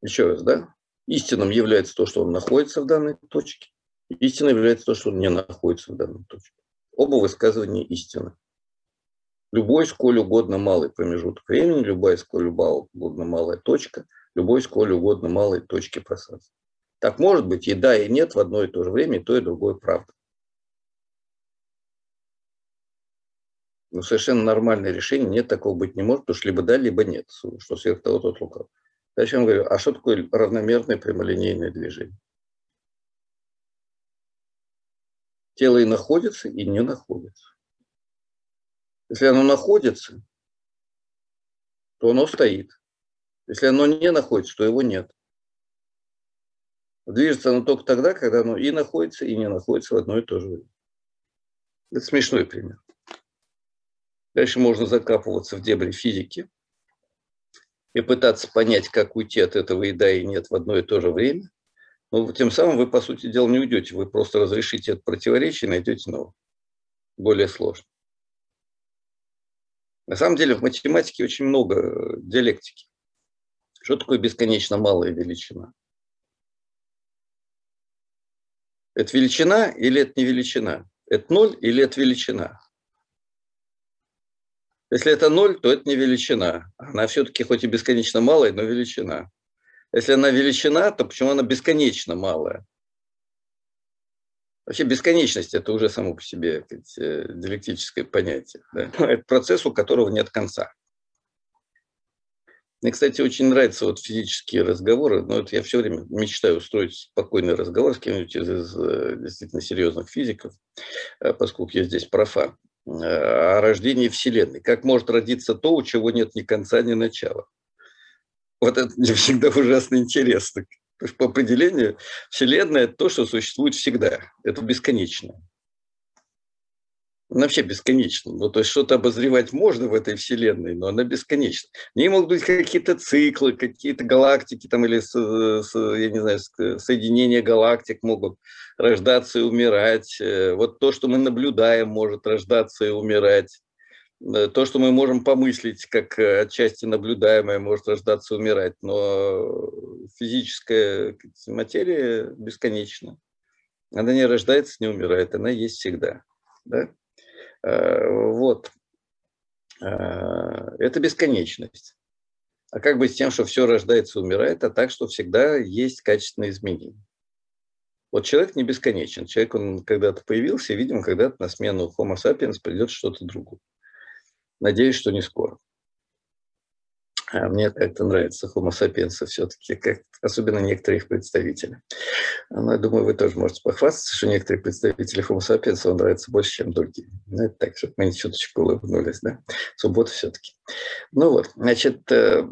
Еще раз, да? Истинным является то, что он находится в данной точке. Истиной является то, что он не находится в данной точке. Оба высказывания истины. Любой сколь угодно малый промежуток времени, любая сколь угодно малая точка, любой сколь угодно малой точки пространства. Так может быть и да, и нет в одно и то же время, и то, и другое правда. Но совершенно нормальное решение, нет, такого быть не может, потому что либо да, либо нет, что сверх того, тот лукав. Вам говорю, а что такое равномерное прямолинейное движение? Тело и находится, и не находится. Если оно находится, то оно стоит. Если оно не находится, то его нет. Движется оно только тогда, когда оно и находится, и не находится в одно и то же время. Это смешной пример. Дальше можно закапываться в дебри физики и пытаться понять, как уйти от этого и да, и нет в одно и то же время. Но тем самым вы, по сути дела, не уйдете. Вы просто разрешите это противоречие и найдете новое, более сложное. На самом деле в математике очень много э, диалектики. Что такое бесконечно малая величина? Это величина или это не величина? Это ноль или это величина? Если это ноль, то это не величина. Она все-таки хоть и бесконечно малая, но величина. Если она величина, то почему она бесконечно малая? Вообще бесконечность – это уже само по себе сказать, э, диалектическое понятие. Да? Это процесс, у которого нет конца. Мне, кстати, очень нравятся вот физические разговоры, но это я все время мечтаю устроить спокойный разговор с кем-нибудь из, из э, действительно серьезных физиков, э, поскольку я здесь профа, о рождении Вселенной. Как может родиться то, у чего нет ни конца, ни начала? Вот это мне всегда ужасно интересно. По определению, Вселенная – это то, что существует всегда. Это бесконечно. Она вообще бесконечна. Ну, то есть что-то обозревать можно в этой Вселенной, но она бесконечна. В ней могут быть какие-то циклы, какие-то галактики там, или, я не знаю, соединения галактик могут рождаться и умирать. Э, вот то, что мы наблюдаем, может рождаться и умирать. Э, то, что мы можем помыслить, как э, отчасти наблюдаемое, может рождаться и умирать, но физическая материя бесконечна. Она не рождается, не умирает, она есть всегда. Да? Э, вот. Это бесконечность. А как быть с тем, что все рождается и умирает, а так, что всегда есть качественные изменения? Вот человек не бесконечен. Человек, он когда-то появился, и, видимо, когда-то на смену Homo sapiens придет что-то другое. Надеюсь, что не скоро. А мне как-то нравится Homo sapiens все-таки, как, особенно некоторые их представители. Но я думаю, вы тоже можете похвастаться, что некоторые представители Homo sapiens вам нравятся больше, чем другие. Ну, это так, чтобы мы чуточку улыбнулись, да? Суббота все-таки. Ну вот, значит, э,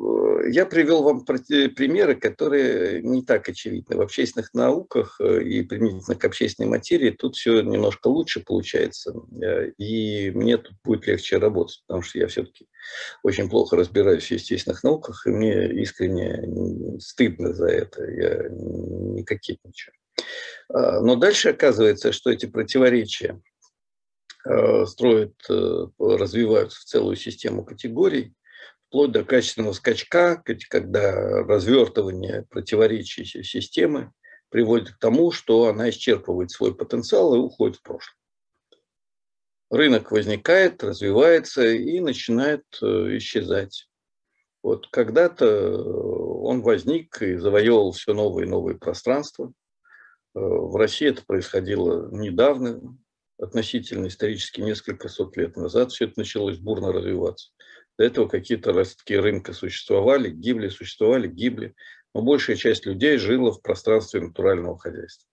я привел вам примеры, которые не так очевидны. В общественных науках э, и применительно к общественной материи тут все немножко лучше получается. Э, и мне тут будет легче работать, потому что я все-таки очень плохо разбираюсь в естественных науках, и мне искренне стыдно за это. Я не кокетничаю. А, но дальше оказывается, что эти противоречия э, строят, развиваются в целую систему категорий, вплоть до качественного скачка, когда развертывание противоречия системы приводит к тому, что она исчерпывает свой потенциал и уходит в прошлое. Рынок возникает, развивается и начинает э, исчезать. Вот когда-то он возник и завоевал все новые и новые пространства. Э, в России это происходило недавно, относительно исторически несколько сот лет назад. Все это началось бурно развиваться. До этого какие-то ростки рынка существовали, гибли, существовали, гибли. Но большая часть людей жила в пространстве натурального хозяйства.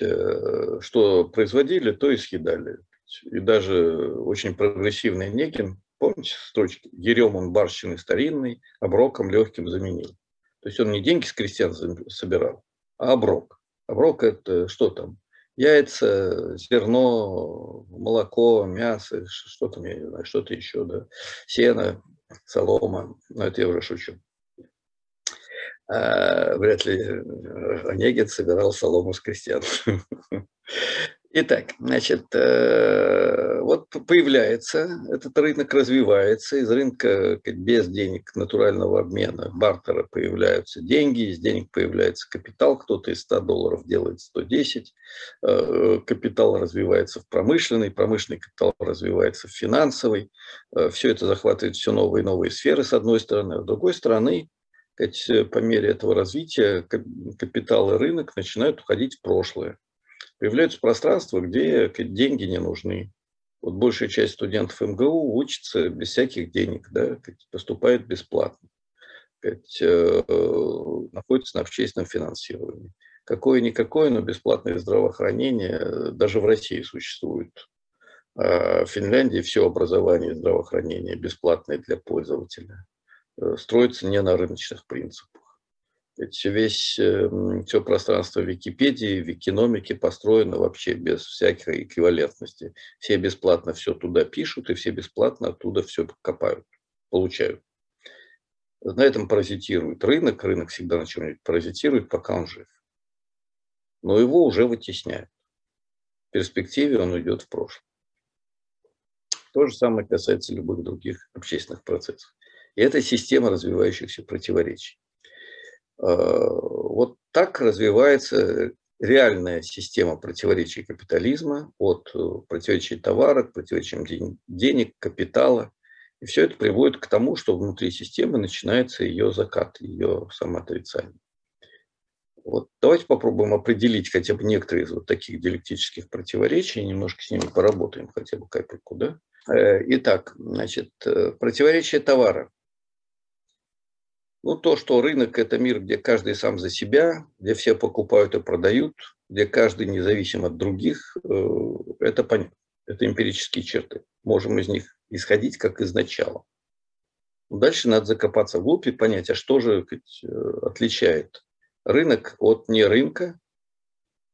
Э, что производили, то и съедали. И даже очень прогрессивный Некин, помните строчки, ерем барщины старинный, оброком легким заменил. То есть он не деньги с крестьян собирал, а оброк. Оброк – это что там? Яйца, зерно, молоко, мясо, что там, я не знаю, что-то еще, да, сено, солома. Но это я уже шучу. А, вряд ли э, Онегин собирал солому с крестьян. Итак, значит, э, вот появляется, этот рынок развивается, из рынка без денег натурального обмена, бартера появляются деньги, из денег появляется капитал, кто-то из 100 долларов делает 110, э, капитал развивается в промышленный, промышленный капитал развивается в финансовый, все это захватывает все новые и новые сферы, с одной стороны, а с другой стороны, по мере этого развития капитал и рынок начинают уходить в прошлое. Появляются пространства, где деньги не нужны. Вот большая часть студентов МГУ учится без всяких денег, да, поступает бесплатно, э, находится на общественном финансировании. Какое-никакое, но бесплатное здравоохранение э, даже в России существует. А в Финляндии все образование и здравоохранение бесплатное для пользователя. Э, строится не на рыночных принципах. Ведь весь, эм, все пространство Википедии, Викиномики построено вообще без всякой эквивалентности. Все бесплатно все туда пишут, и все бесплатно оттуда все копают, получают. На этом паразитирует рынок. Рынок всегда на чем-нибудь паразитирует, пока он жив. Но его уже вытесняют. В перспективе он уйдет в прошлое. То же самое касается любых других общественных процессов. И это система развивающихся противоречий. А, вот так развивается реальная система противоречий капитализма от э, противоречий товара к противоречиям денег, капитала. И все это приводит к тому, что внутри системы начинается ее закат, ее самоотрицание. Вот давайте попробуем определить хотя бы некоторые из вот таких диалектических противоречий, немножко с ними поработаем, хотя бы капельку, да? Э, итак, значит, э, противоречие товара. Ну, то, что рынок – это мир, где каждый сам за себя, где все покупают и продают, где каждый независим от других, э, это понятно. Это эмпирические черты. Можем из них исходить как из начала. Дальше надо закопаться вглубь и понять, а что же э, отличает рынок от не рынка,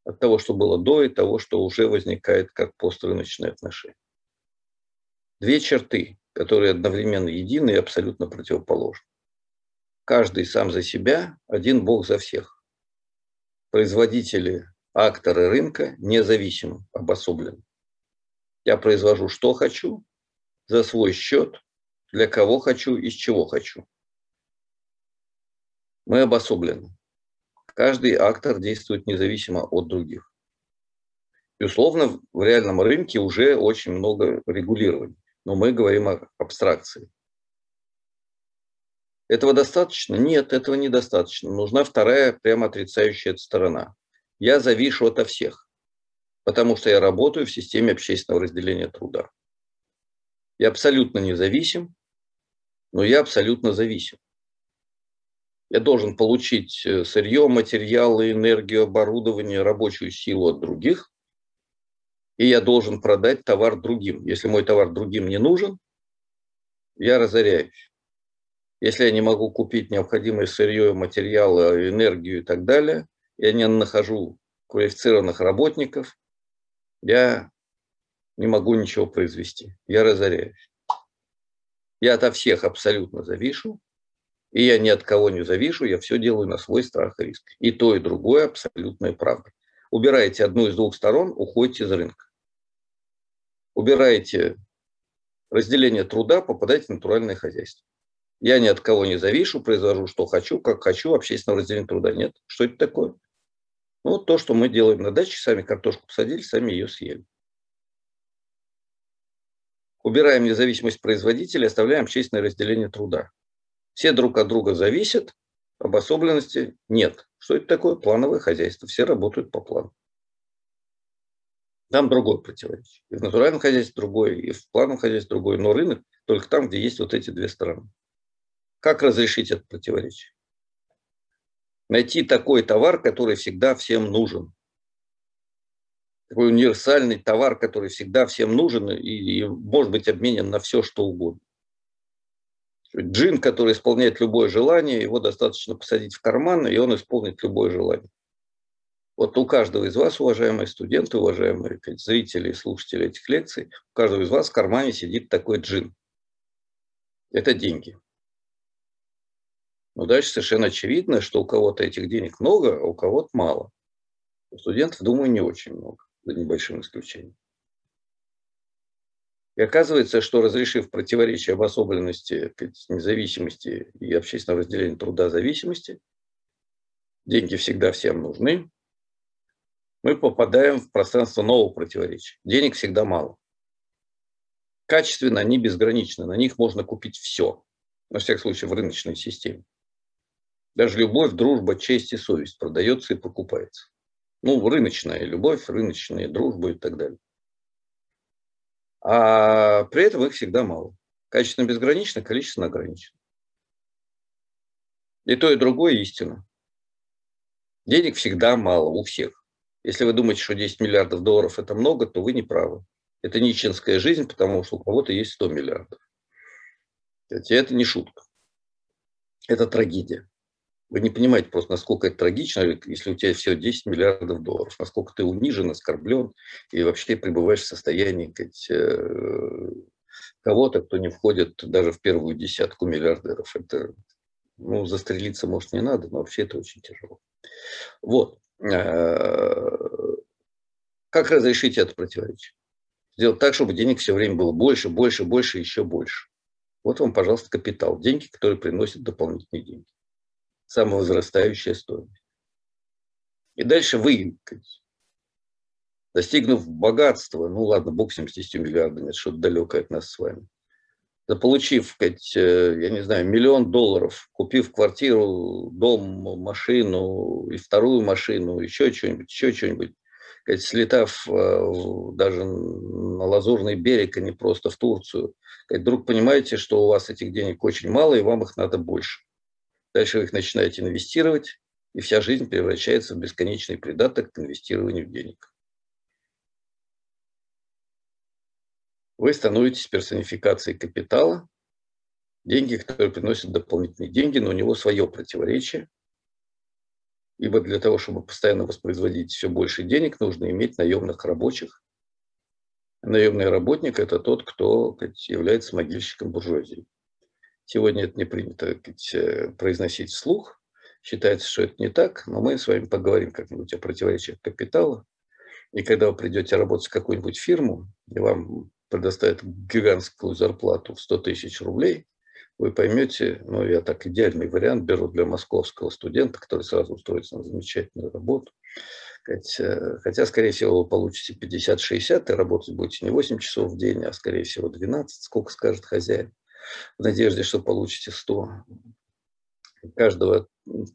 от того, что было до, и того, что уже возникает как пострыночные отношения. Две черты, которые одновременно едины и абсолютно противоположны каждый сам за себя, один бог за всех. Производители, акторы рынка независимы, обособлены. Я произвожу, что хочу, за свой счет, для кого хочу, из чего хочу. Мы обособлены. Каждый актор действует независимо от других. Безусловно, в реальном рынке уже очень много регулирований, но мы говорим о абстракции. Этого достаточно? Нет, этого недостаточно. Нужна вторая прямо отрицающая сторона. Я завишу ото всех, потому что я работаю в системе общественного разделения труда. Я абсолютно независим, но я абсолютно зависим. Я должен получить э, сырье, материалы, энергию, оборудование, рабочую силу от других, и я должен продать товар другим. Если мой товар другим не нужен, я разоряюсь. Если я не могу купить необходимое сырье, материалы, энергию и так далее, я не нахожу квалифицированных работников, я не могу ничего произвести. Я разоряюсь. Я ото всех абсолютно завишу, и я ни от кого не завишу, я все делаю на свой страх и риск. И то, и другое абсолютная правда. Убираете одну из двух сторон, уходите из рынка. Убираете разделение труда, попадаете в натуральное хозяйство. Я ни от кого не завишу, произвожу, что хочу, как хочу, общественного разделения труда нет. Что это такое? Ну, то, что мы делаем на даче, сами картошку посадили, сами ее съели. Убираем независимость производителя, оставляем общественное разделение труда. Все друг от друга зависят, обособленности нет. Что это такое? Плановое хозяйство. Все работают по плану. Там другое противоречие. И в натуральном хозяйстве другое, и в плановом хозяйстве другое. Но рынок только там, где есть вот эти две стороны. Как разрешить это противоречие? Найти такой товар, который всегда всем нужен. Такой универсальный товар, который всегда всем нужен и, и может быть обменен на все, что угодно. Джин, который исполняет любое желание, его достаточно посадить в карман, и он исполнит любое желание. Вот у каждого из вас, уважаемые студенты, уважаемые зрители и слушатели этих лекций, у каждого из вас в кармане сидит такой джин. Это деньги. Но дальше совершенно очевидно, что у кого-то этих денег много, а у кого-то мало. У студентов, думаю, не очень много, за небольшим исключением. И оказывается, что разрешив противоречие обособленности, независимости и общественного разделения труда зависимости, деньги всегда всем нужны, мы попадаем в пространство нового противоречия. Денег всегда мало. Качественно они безграничны, на них можно купить все. На всякий случай в рыночной системе. Даже любовь, дружба, честь и совесть продается и покупается. Ну, рыночная любовь, рыночная дружба и так далее. А при этом их всегда мало. Качественно безгранично, количественно ограничено. И то, и другое истина. Денег всегда мало у всех. Если вы думаете, что 10 миллиардов долларов это много, то вы не правы. Это нищенская жизнь, потому что у кого-то есть 100 миллиардов. Это не шутка. Это трагедия. Вы не понимаете просто, насколько это трагично, если у тебя всего 10 миллиардов долларов, насколько ты унижен, оскорблен и вообще пребываешь в состоянии э, кого-то, кто не входит даже в первую десятку миллиардеров. Это, ну, застрелиться, может, не надо, но вообще это очень тяжело. Вот. Э, как разрешить это противоречие? Сделать так, чтобы денег все время было больше, больше, больше, еще больше. Вот вам, пожалуйста, капитал. Деньги, которые приносят дополнительные деньги самовозрастающая стоимость. И дальше вы, достигнув богатства, ну ладно, бог с 70 миллиардами, это что-то далекое от нас с вами, заполучив, э, я не знаю, миллион долларов, купив квартиру, дом, машину и вторую машину, еще что-нибудь, еще что-нибудь, слетав э, даже на Лазурный берег, а не просто в Турцию, вдруг понимаете, что у вас этих денег очень мало, и вам их надо больше. Дальше вы их начинаете инвестировать, и вся жизнь превращается в бесконечный придаток к инвестированию денег. Вы становитесь персонификацией капитала, деньги, которые приносят дополнительные деньги, но у него свое противоречие. Ибо для того, чтобы постоянно воспроизводить все больше денег, нужно иметь наемных рабочих. Наемный работник – это тот, кто является могильщиком буржуазии. Сегодня это не принято э, произносить вслух. Считается, что это не так, но мы с вами поговорим как-нибудь о противоречиях капитала. И когда вы придете работать в какую-нибудь фирму, и вам предоставят гигантскую зарплату в 100 тысяч рублей, вы поймете, ну, я так идеальный вариант беру для московского студента, который сразу устроится на замечательную работу. Э, хотя, скорее всего, вы получите 50-60, и работать будете не 8 часов в день, а, скорее всего, 12, сколько скажет хозяин в надежде, что получите 100. Каждого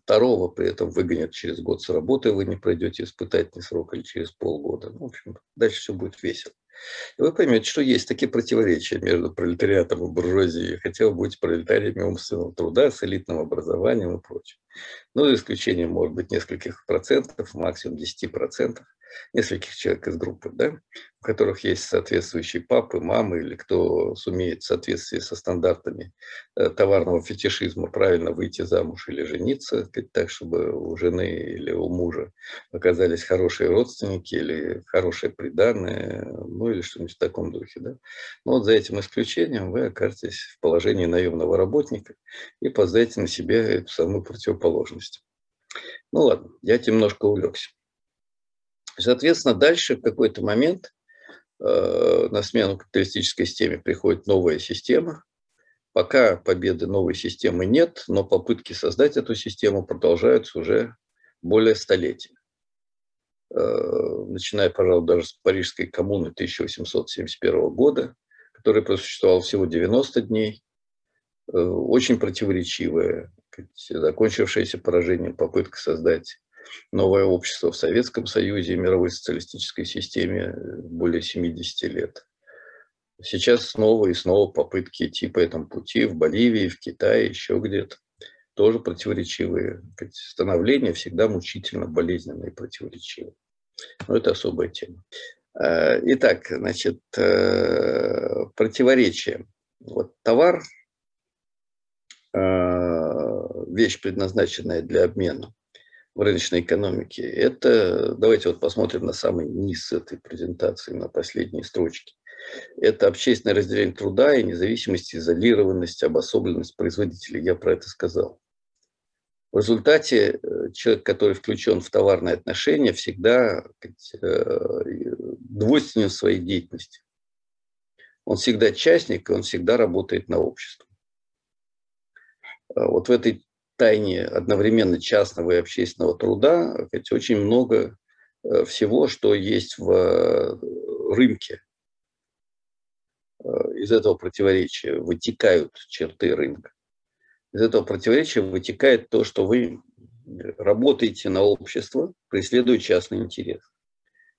второго при этом выгонят через год с работы, вы не пройдете испытательный срок или через полгода. Ну, в общем, дальше все будет весело. И вы поймете, что есть такие противоречия между пролетариатом и буржуазией, хотя вы будете пролетариями умственного труда с элитным образованием и прочим. Ну, за исключением, может быть, нескольких процентов, максимум 10 процентов нескольких человек из группы, да, у которых есть соответствующие папы, мамы или кто сумеет в соответствии со стандартами э, товарного фетишизма правильно выйти замуж или жениться, так, чтобы у жены или у мужа оказались хорошие родственники или хорошее приданное, ну или что-нибудь в таком духе. Да. Но вот за этим исключением вы окажетесь в положении наемного работника и познаете на себе эту самую противоположность. Ну ладно, я немножко увлекся. Соответственно, дальше в какой-то момент э, на смену капиталистической системе приходит новая система. Пока победы новой системы нет, но попытки создать эту систему продолжаются уже более столетия. Э, начиная, пожалуй, даже с Парижской коммуны 1871 года, который просуществовал всего 90 дней, э, очень противоречивая, закончившаяся поражением попытка создать новое общество в Советском Союзе и мировой социалистической системе более 70 лет. Сейчас снова и снова попытки идти по этому пути в Боливии, в Китае, еще где-то. Тоже противоречивые. Становление всегда мучительно болезненное и противоречивое. Но это особая тема. Э, итак, значит, э, противоречие. Вот товар, э, вещь, предназначенная для обмена в рыночной экономике, это, давайте вот посмотрим на самый низ этой презентации, на последней строчке. Это общественное разделение труда и независимость, изолированность, обособленность производителей. Я про это сказал. В результате э, человек, который включен в товарные отношения, всегда э, двойственен в своей деятельности. Он всегда частник, и он всегда работает на общество. А вот в этой тайне одновременно частного и общественного труда очень много э, всего, что есть в рынке Э, из этого противоречия вытекают черты рынка. Из этого противоречия вытекает то, что вы работаете на общество, преследуя частный интерес.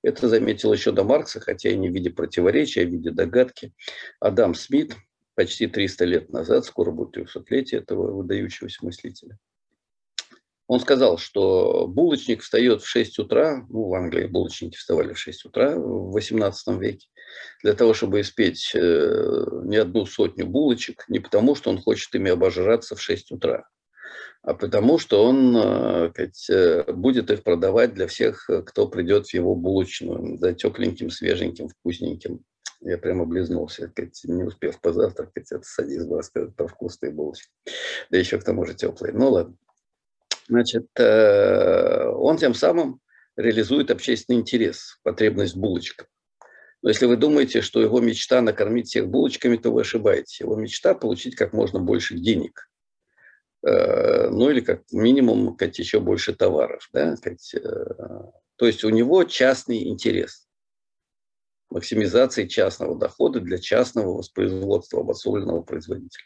Это заметил еще до Маркса, хотя и не в виде противоречия, а в виде догадки. Адам Смит почти 300 лет назад, скоро будет 300-летие этого выдающегося мыслителя, он сказал, что булочник встает в 6 утра, ну, в Англии булочники вставали в 6 утра в 18 веке, для того, чтобы испечь э, не одну сотню булочек, не потому, что он хочет ими обожраться в 6 утра, а потому, что он э, э, будет их продавать для всех, кто придет в его булочную, за тепленьким, свеженьким, вкусненьким. Я прямо облизнулся, не успев позавтракать, это садизм рассказывать про вкусные булочки. Да еще к тому же теплые. Ну ладно. Значит, э, он тем самым реализует общественный интерес, потребность в булочках. Но если вы думаете, что его мечта накормить всех булочками, то вы ошибаетесь. Его мечта получить как можно больше денег. Э, ну или как минимум как еще больше товаров. Да? Э, то есть у него частный интерес. Максимизации частного дохода для частного воспроизводства обособленного производителя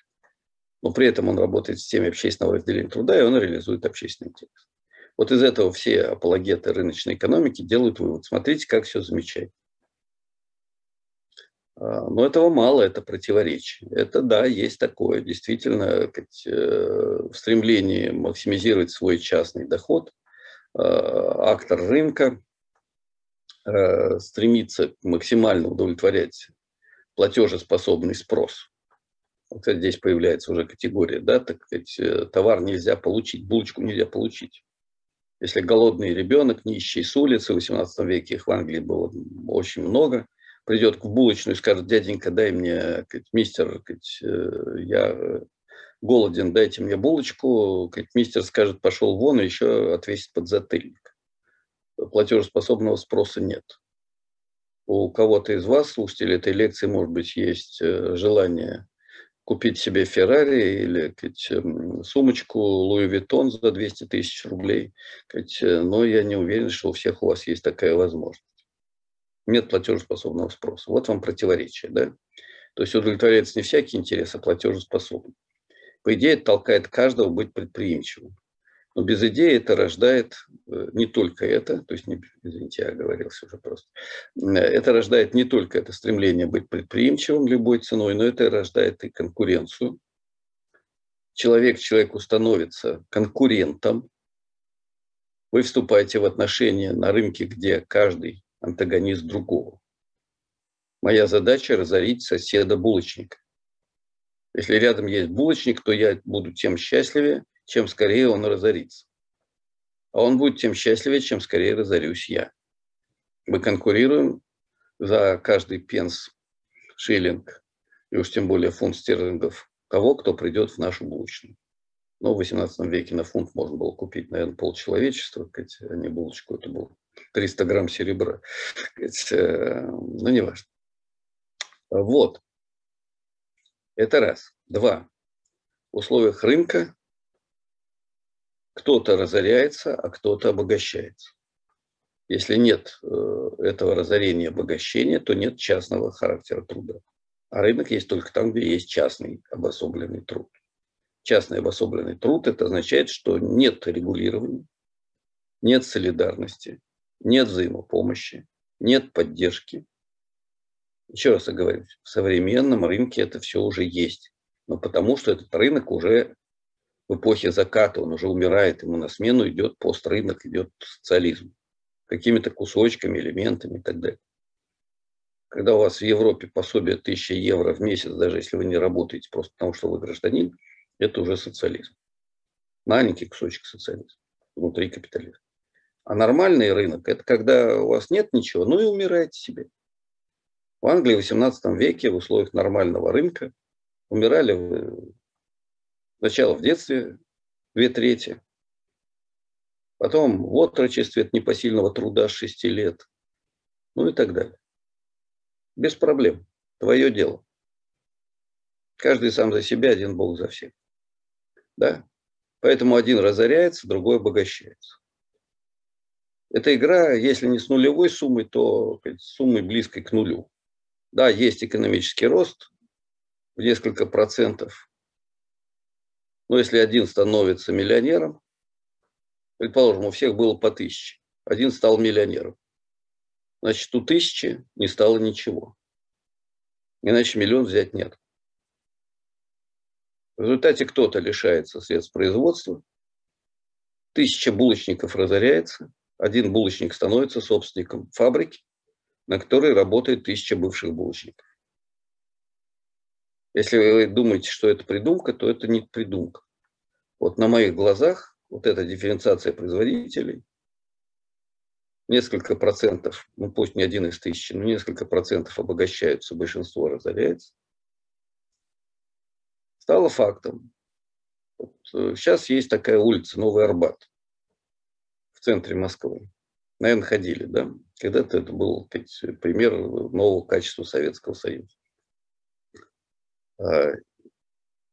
но при этом он работает в системе общественного разделения труда, и он реализует общественный интерес. Вот из этого все апологеты рыночной экономики делают вывод. Смотрите, как все замечательно. А, но этого мало, это противоречие. Это да, есть такое. Действительно, э, в стремлении максимизировать свой частный доход, а, актор рынка э, стремится максимально удовлетворять платежеспособный спрос вот здесь появляется уже категория, да, так сказать, э, товар нельзя получить, булочку нельзя получить. Если голодный ребенок, нищий с улицы, в 18 веке их в Англии было очень много, придет к булочную и скажет, дяденька, дай мне, мистер, э, я голоден, дайте мне булочку, мистер скажет, пошел вон, и еще отвесит под затыльник. Платежеспособного спроса нет. У кого-то из вас, слушателей этой лекции, может быть, есть э, желание купить себе Феррари или сказать, эм, сумочку Луи Виттон за 200 тысяч рублей. Сказать, э, но я не уверен, что у всех у вас есть такая возможность. Нет платежеспособного спроса. Вот вам противоречие. Да? То есть удовлетворяется не всякий интерес, а платежеспособный. По идее, это толкает каждого быть предприимчивым. Но без идеи это рождает не только это, то есть, не, извините, я оговорился уже просто, э, это рождает не только это стремление быть предприимчивым любой ценой, но это рождает и конкуренцию. Человек человеку становится конкурентом. Вы вступаете в отношения на рынке, где каждый антагонист другого. Моя задача – разорить соседа-булочника. Если рядом есть булочник, то я буду тем счастливее, чем скорее он разорится. А он будет тем счастливее, чем скорее разорюсь я. Мы конкурируем за каждый пенс, шиллинг, и уж тем более фунт стерлингов того, кто придет в нашу булочную. Но в 18 веке на фунт можно было купить, наверное, полчеловечества, а не булочку. Это было 300 грамм серебра. Э, ну, не важно. Вот. Это раз. Два. В условиях рынка кто-то разоряется, а кто-то обогащается. Если нет э, этого разорения и обогащения, то нет частного характера труда. А рынок есть только там, где есть частный обособленный труд. Частный обособленный труд – это означает, что нет регулирования, нет солидарности, нет взаимопомощи, нет поддержки. Еще раз я говорю, в современном рынке это все уже есть. Но потому что этот рынок уже в эпохе заката, он уже умирает, ему на смену идет пострынок, идет социализм. Какими-то кусочками, элементами и так далее. Когда у вас в Европе пособие 1000 евро в месяц, даже если вы не работаете просто потому, что вы гражданин, это уже социализм. Маленький кусочек социализма внутри капитализма. А нормальный рынок – это когда у вас нет ничего, ну и умираете себе. В Англии в 18 веке в условиях нормального рынка умирали в, сначала в детстве две трети, потом в отрочестве от непосильного труда с 6 лет, ну и так далее. Без проблем. Твое дело. Каждый сам за себя, один Бог за всех. Да? Поэтому один разоряется, другой обогащается. Эта игра, если не с нулевой суммой, то с суммой близкой к нулю. Да, есть экономический рост в несколько процентов. Но если один становится миллионером, предположим, у всех было по тысяче, один стал миллионером, значит, у тысячи не стало ничего. Иначе миллион взять нет. В результате кто-то лишается средств производства, тысяча булочников разоряется, один булочник становится собственником фабрики, на которой работает тысяча бывших булочников. Если вы думаете, что это придумка, то это не придумка. Вот на моих глазах вот эта дифференциация производителей, несколько процентов, ну пусть не один из тысячи, но несколько процентов обогащаются, большинство разоряется, стало фактом. Вот сейчас э, есть такая улица, Новый Арбат центре Москвы. Наверное, ходили, да? Когда-то это был пример нового качества Советского Союза. А,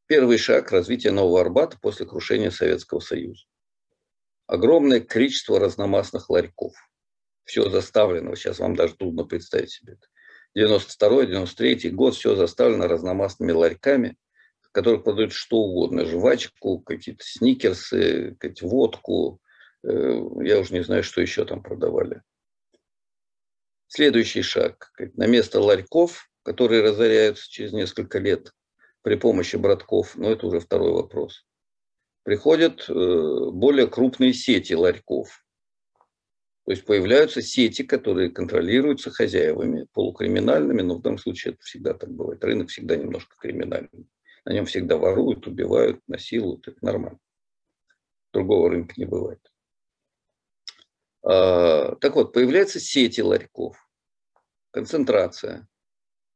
первый шаг развития Нового Арбата после крушения Советского Союза. Огромное количество разномастных ларьков. Все заставлено. Сейчас вам даже трудно представить себе это. 92-93 год все заставлено разномастными ларьками, в которых продают что угодно. Жвачку, какие-то сникерсы, какие-то водку, Э, я уже не знаю, что еще там продавали. Следующий шаг. На место ларьков, которые разоряются через несколько лет при помощи братков, но это уже второй вопрос, приходят э, более крупные сети ларьков. То есть появляются сети, которые контролируются хозяевами, полукриминальными, но в данном случае это всегда так бывает. Рынок всегда немножко криминальный. На нем всегда воруют, убивают, насилуют. Это нормально. Другого рынка не бывает. А, так вот, появляются сети ларьков, концентрация.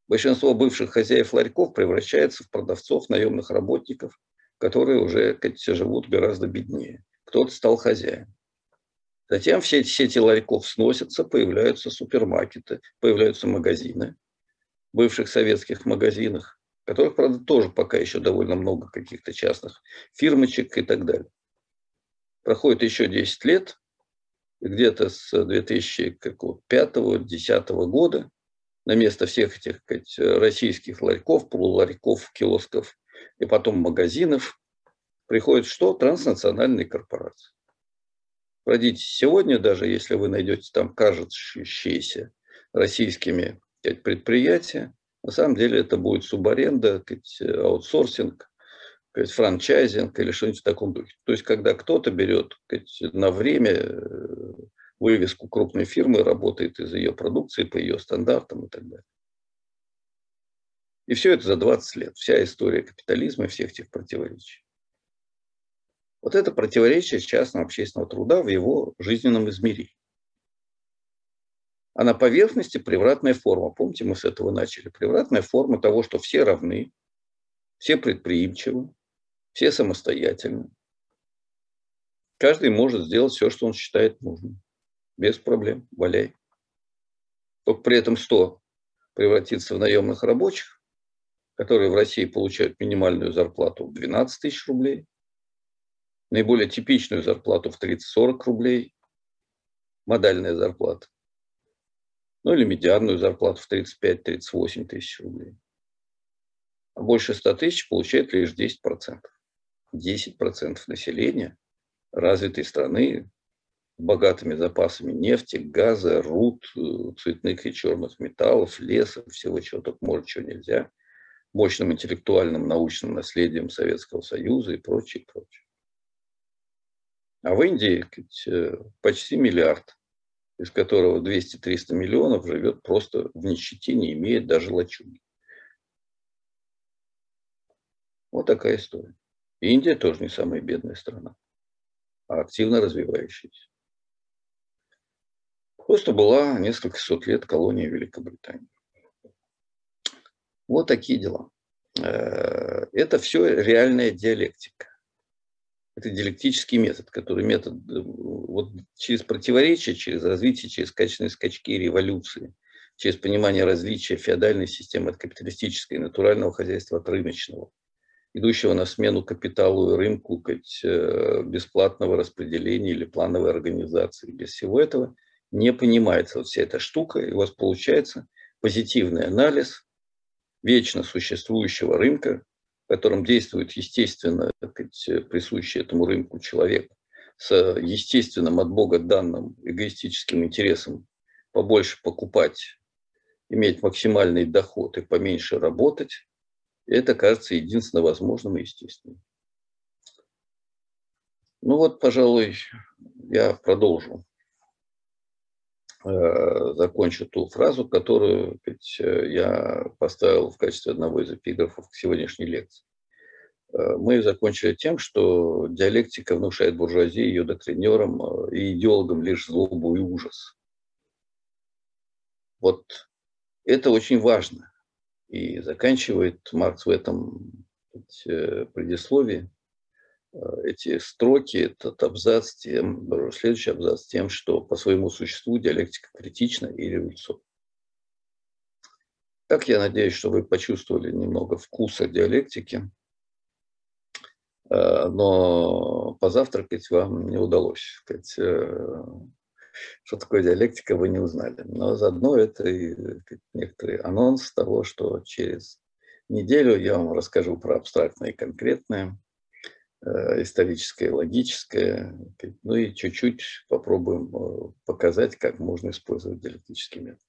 Большинство бывших хозяев ларьков превращается в продавцов, наемных работников, которые уже все живут гораздо беднее. Кто-то стал хозяином. Затем все эти сети ларьков сносятся, появляются супермаркеты, появляются магазины, бывших советских магазинах, которых, правда, тоже пока еще довольно много каких-то частных фирмочек и так далее. Проходит еще 10 лет, где-то с 2005-2010 года на место всех этих сказать, российских ларьков, полуларьков, киосков и потом магазинов приходит что? Транснациональные корпорации. Пройдите сегодня, даже если вы найдете там кажущиеся российскими сказать, предприятия, на самом деле это будет субаренда, сказать, аутсорсинг, сказать, франчайзинг или что-нибудь в таком духе. То есть, когда кто-то берет сказать, на время э, вывеску крупной фирмы, работает из ее продукции по ее стандартам и так далее. И все это за 20 лет. Вся история капитализма и всех этих противоречий. Вот это противоречие частного общественного труда в его жизненном измерении. А на поверхности превратная форма. Помните, мы с этого начали. Превратная форма того, что все равны, все предприимчивы, все самостоятельны. Каждый может сделать все, что он считает нужным. Без проблем. Валяй. Только при этом 100 превратится в наемных рабочих, которые в России получают минимальную зарплату в 12 тысяч рублей, наиболее типичную зарплату в 30-40 рублей, модальная зарплата, ну или медианную зарплату в 35-38 тысяч рублей. а больше 100 тысяч получает лишь 10%. 10% населения развитой страны богатыми запасами нефти, газа, руд, э, цветных и черных металлов, леса, всего, чего только может, чего нельзя, мощным интеллектуальным научным наследием Советского Союза и прочее, прочее. А в Индии э, почти миллиард, из которого 200-300 миллионов живет просто в нищете, не имеет даже лачуги. Вот такая история. Индия тоже не самая бедная страна, а активно развивающаяся. Просто была несколько сот лет колония Великобритании. Вот такие дела. Э, это все реальная диалектика. Это диалектический метод, который метод э, вот через противоречие, через развитие, через качественные скачки революции, через понимание различия феодальной системы от капиталистической, натурального хозяйства от рыночного – идущего на смену капиталу и рынку, э, бесплатного распределения или плановой организации. Без всего этого не понимается вот вся эта штука, и у вас получается позитивный анализ вечно существующего рынка, в котором действует естественно сказать, присущий этому рынку человек с естественным от Бога данным эгоистическим интересом побольше покупать, иметь максимальный доход и поменьше работать, это кажется единственно возможным и естественным. Ну вот, пожалуй, я продолжу. Э, закончу ту фразу, которую ведь, э, я поставил в качестве одного из эпиграфов к сегодняшней лекции. Э, мы закончили тем, что диалектика внушает буржуазии, ее доктринерам и идеологам лишь злобу и ужас. Вот это очень важно. И заканчивает Маркс в этом э, предисловии эти строки, этот абзац, тем, следующий абзац тем, что по своему существу диалектика критична и революционна. Так я надеюсь, что вы почувствовали немного вкуса диалектики, э, но позавтракать вам не удалось. Сказать, что такое диалектика, вы не узнали. Но заодно это и некоторый анонс того, что через неделю я вам расскажу про абстрактное и конкретное, э, историческое, логическое, ну и чуть-чуть попробуем э, показать, как можно использовать диалектический метод.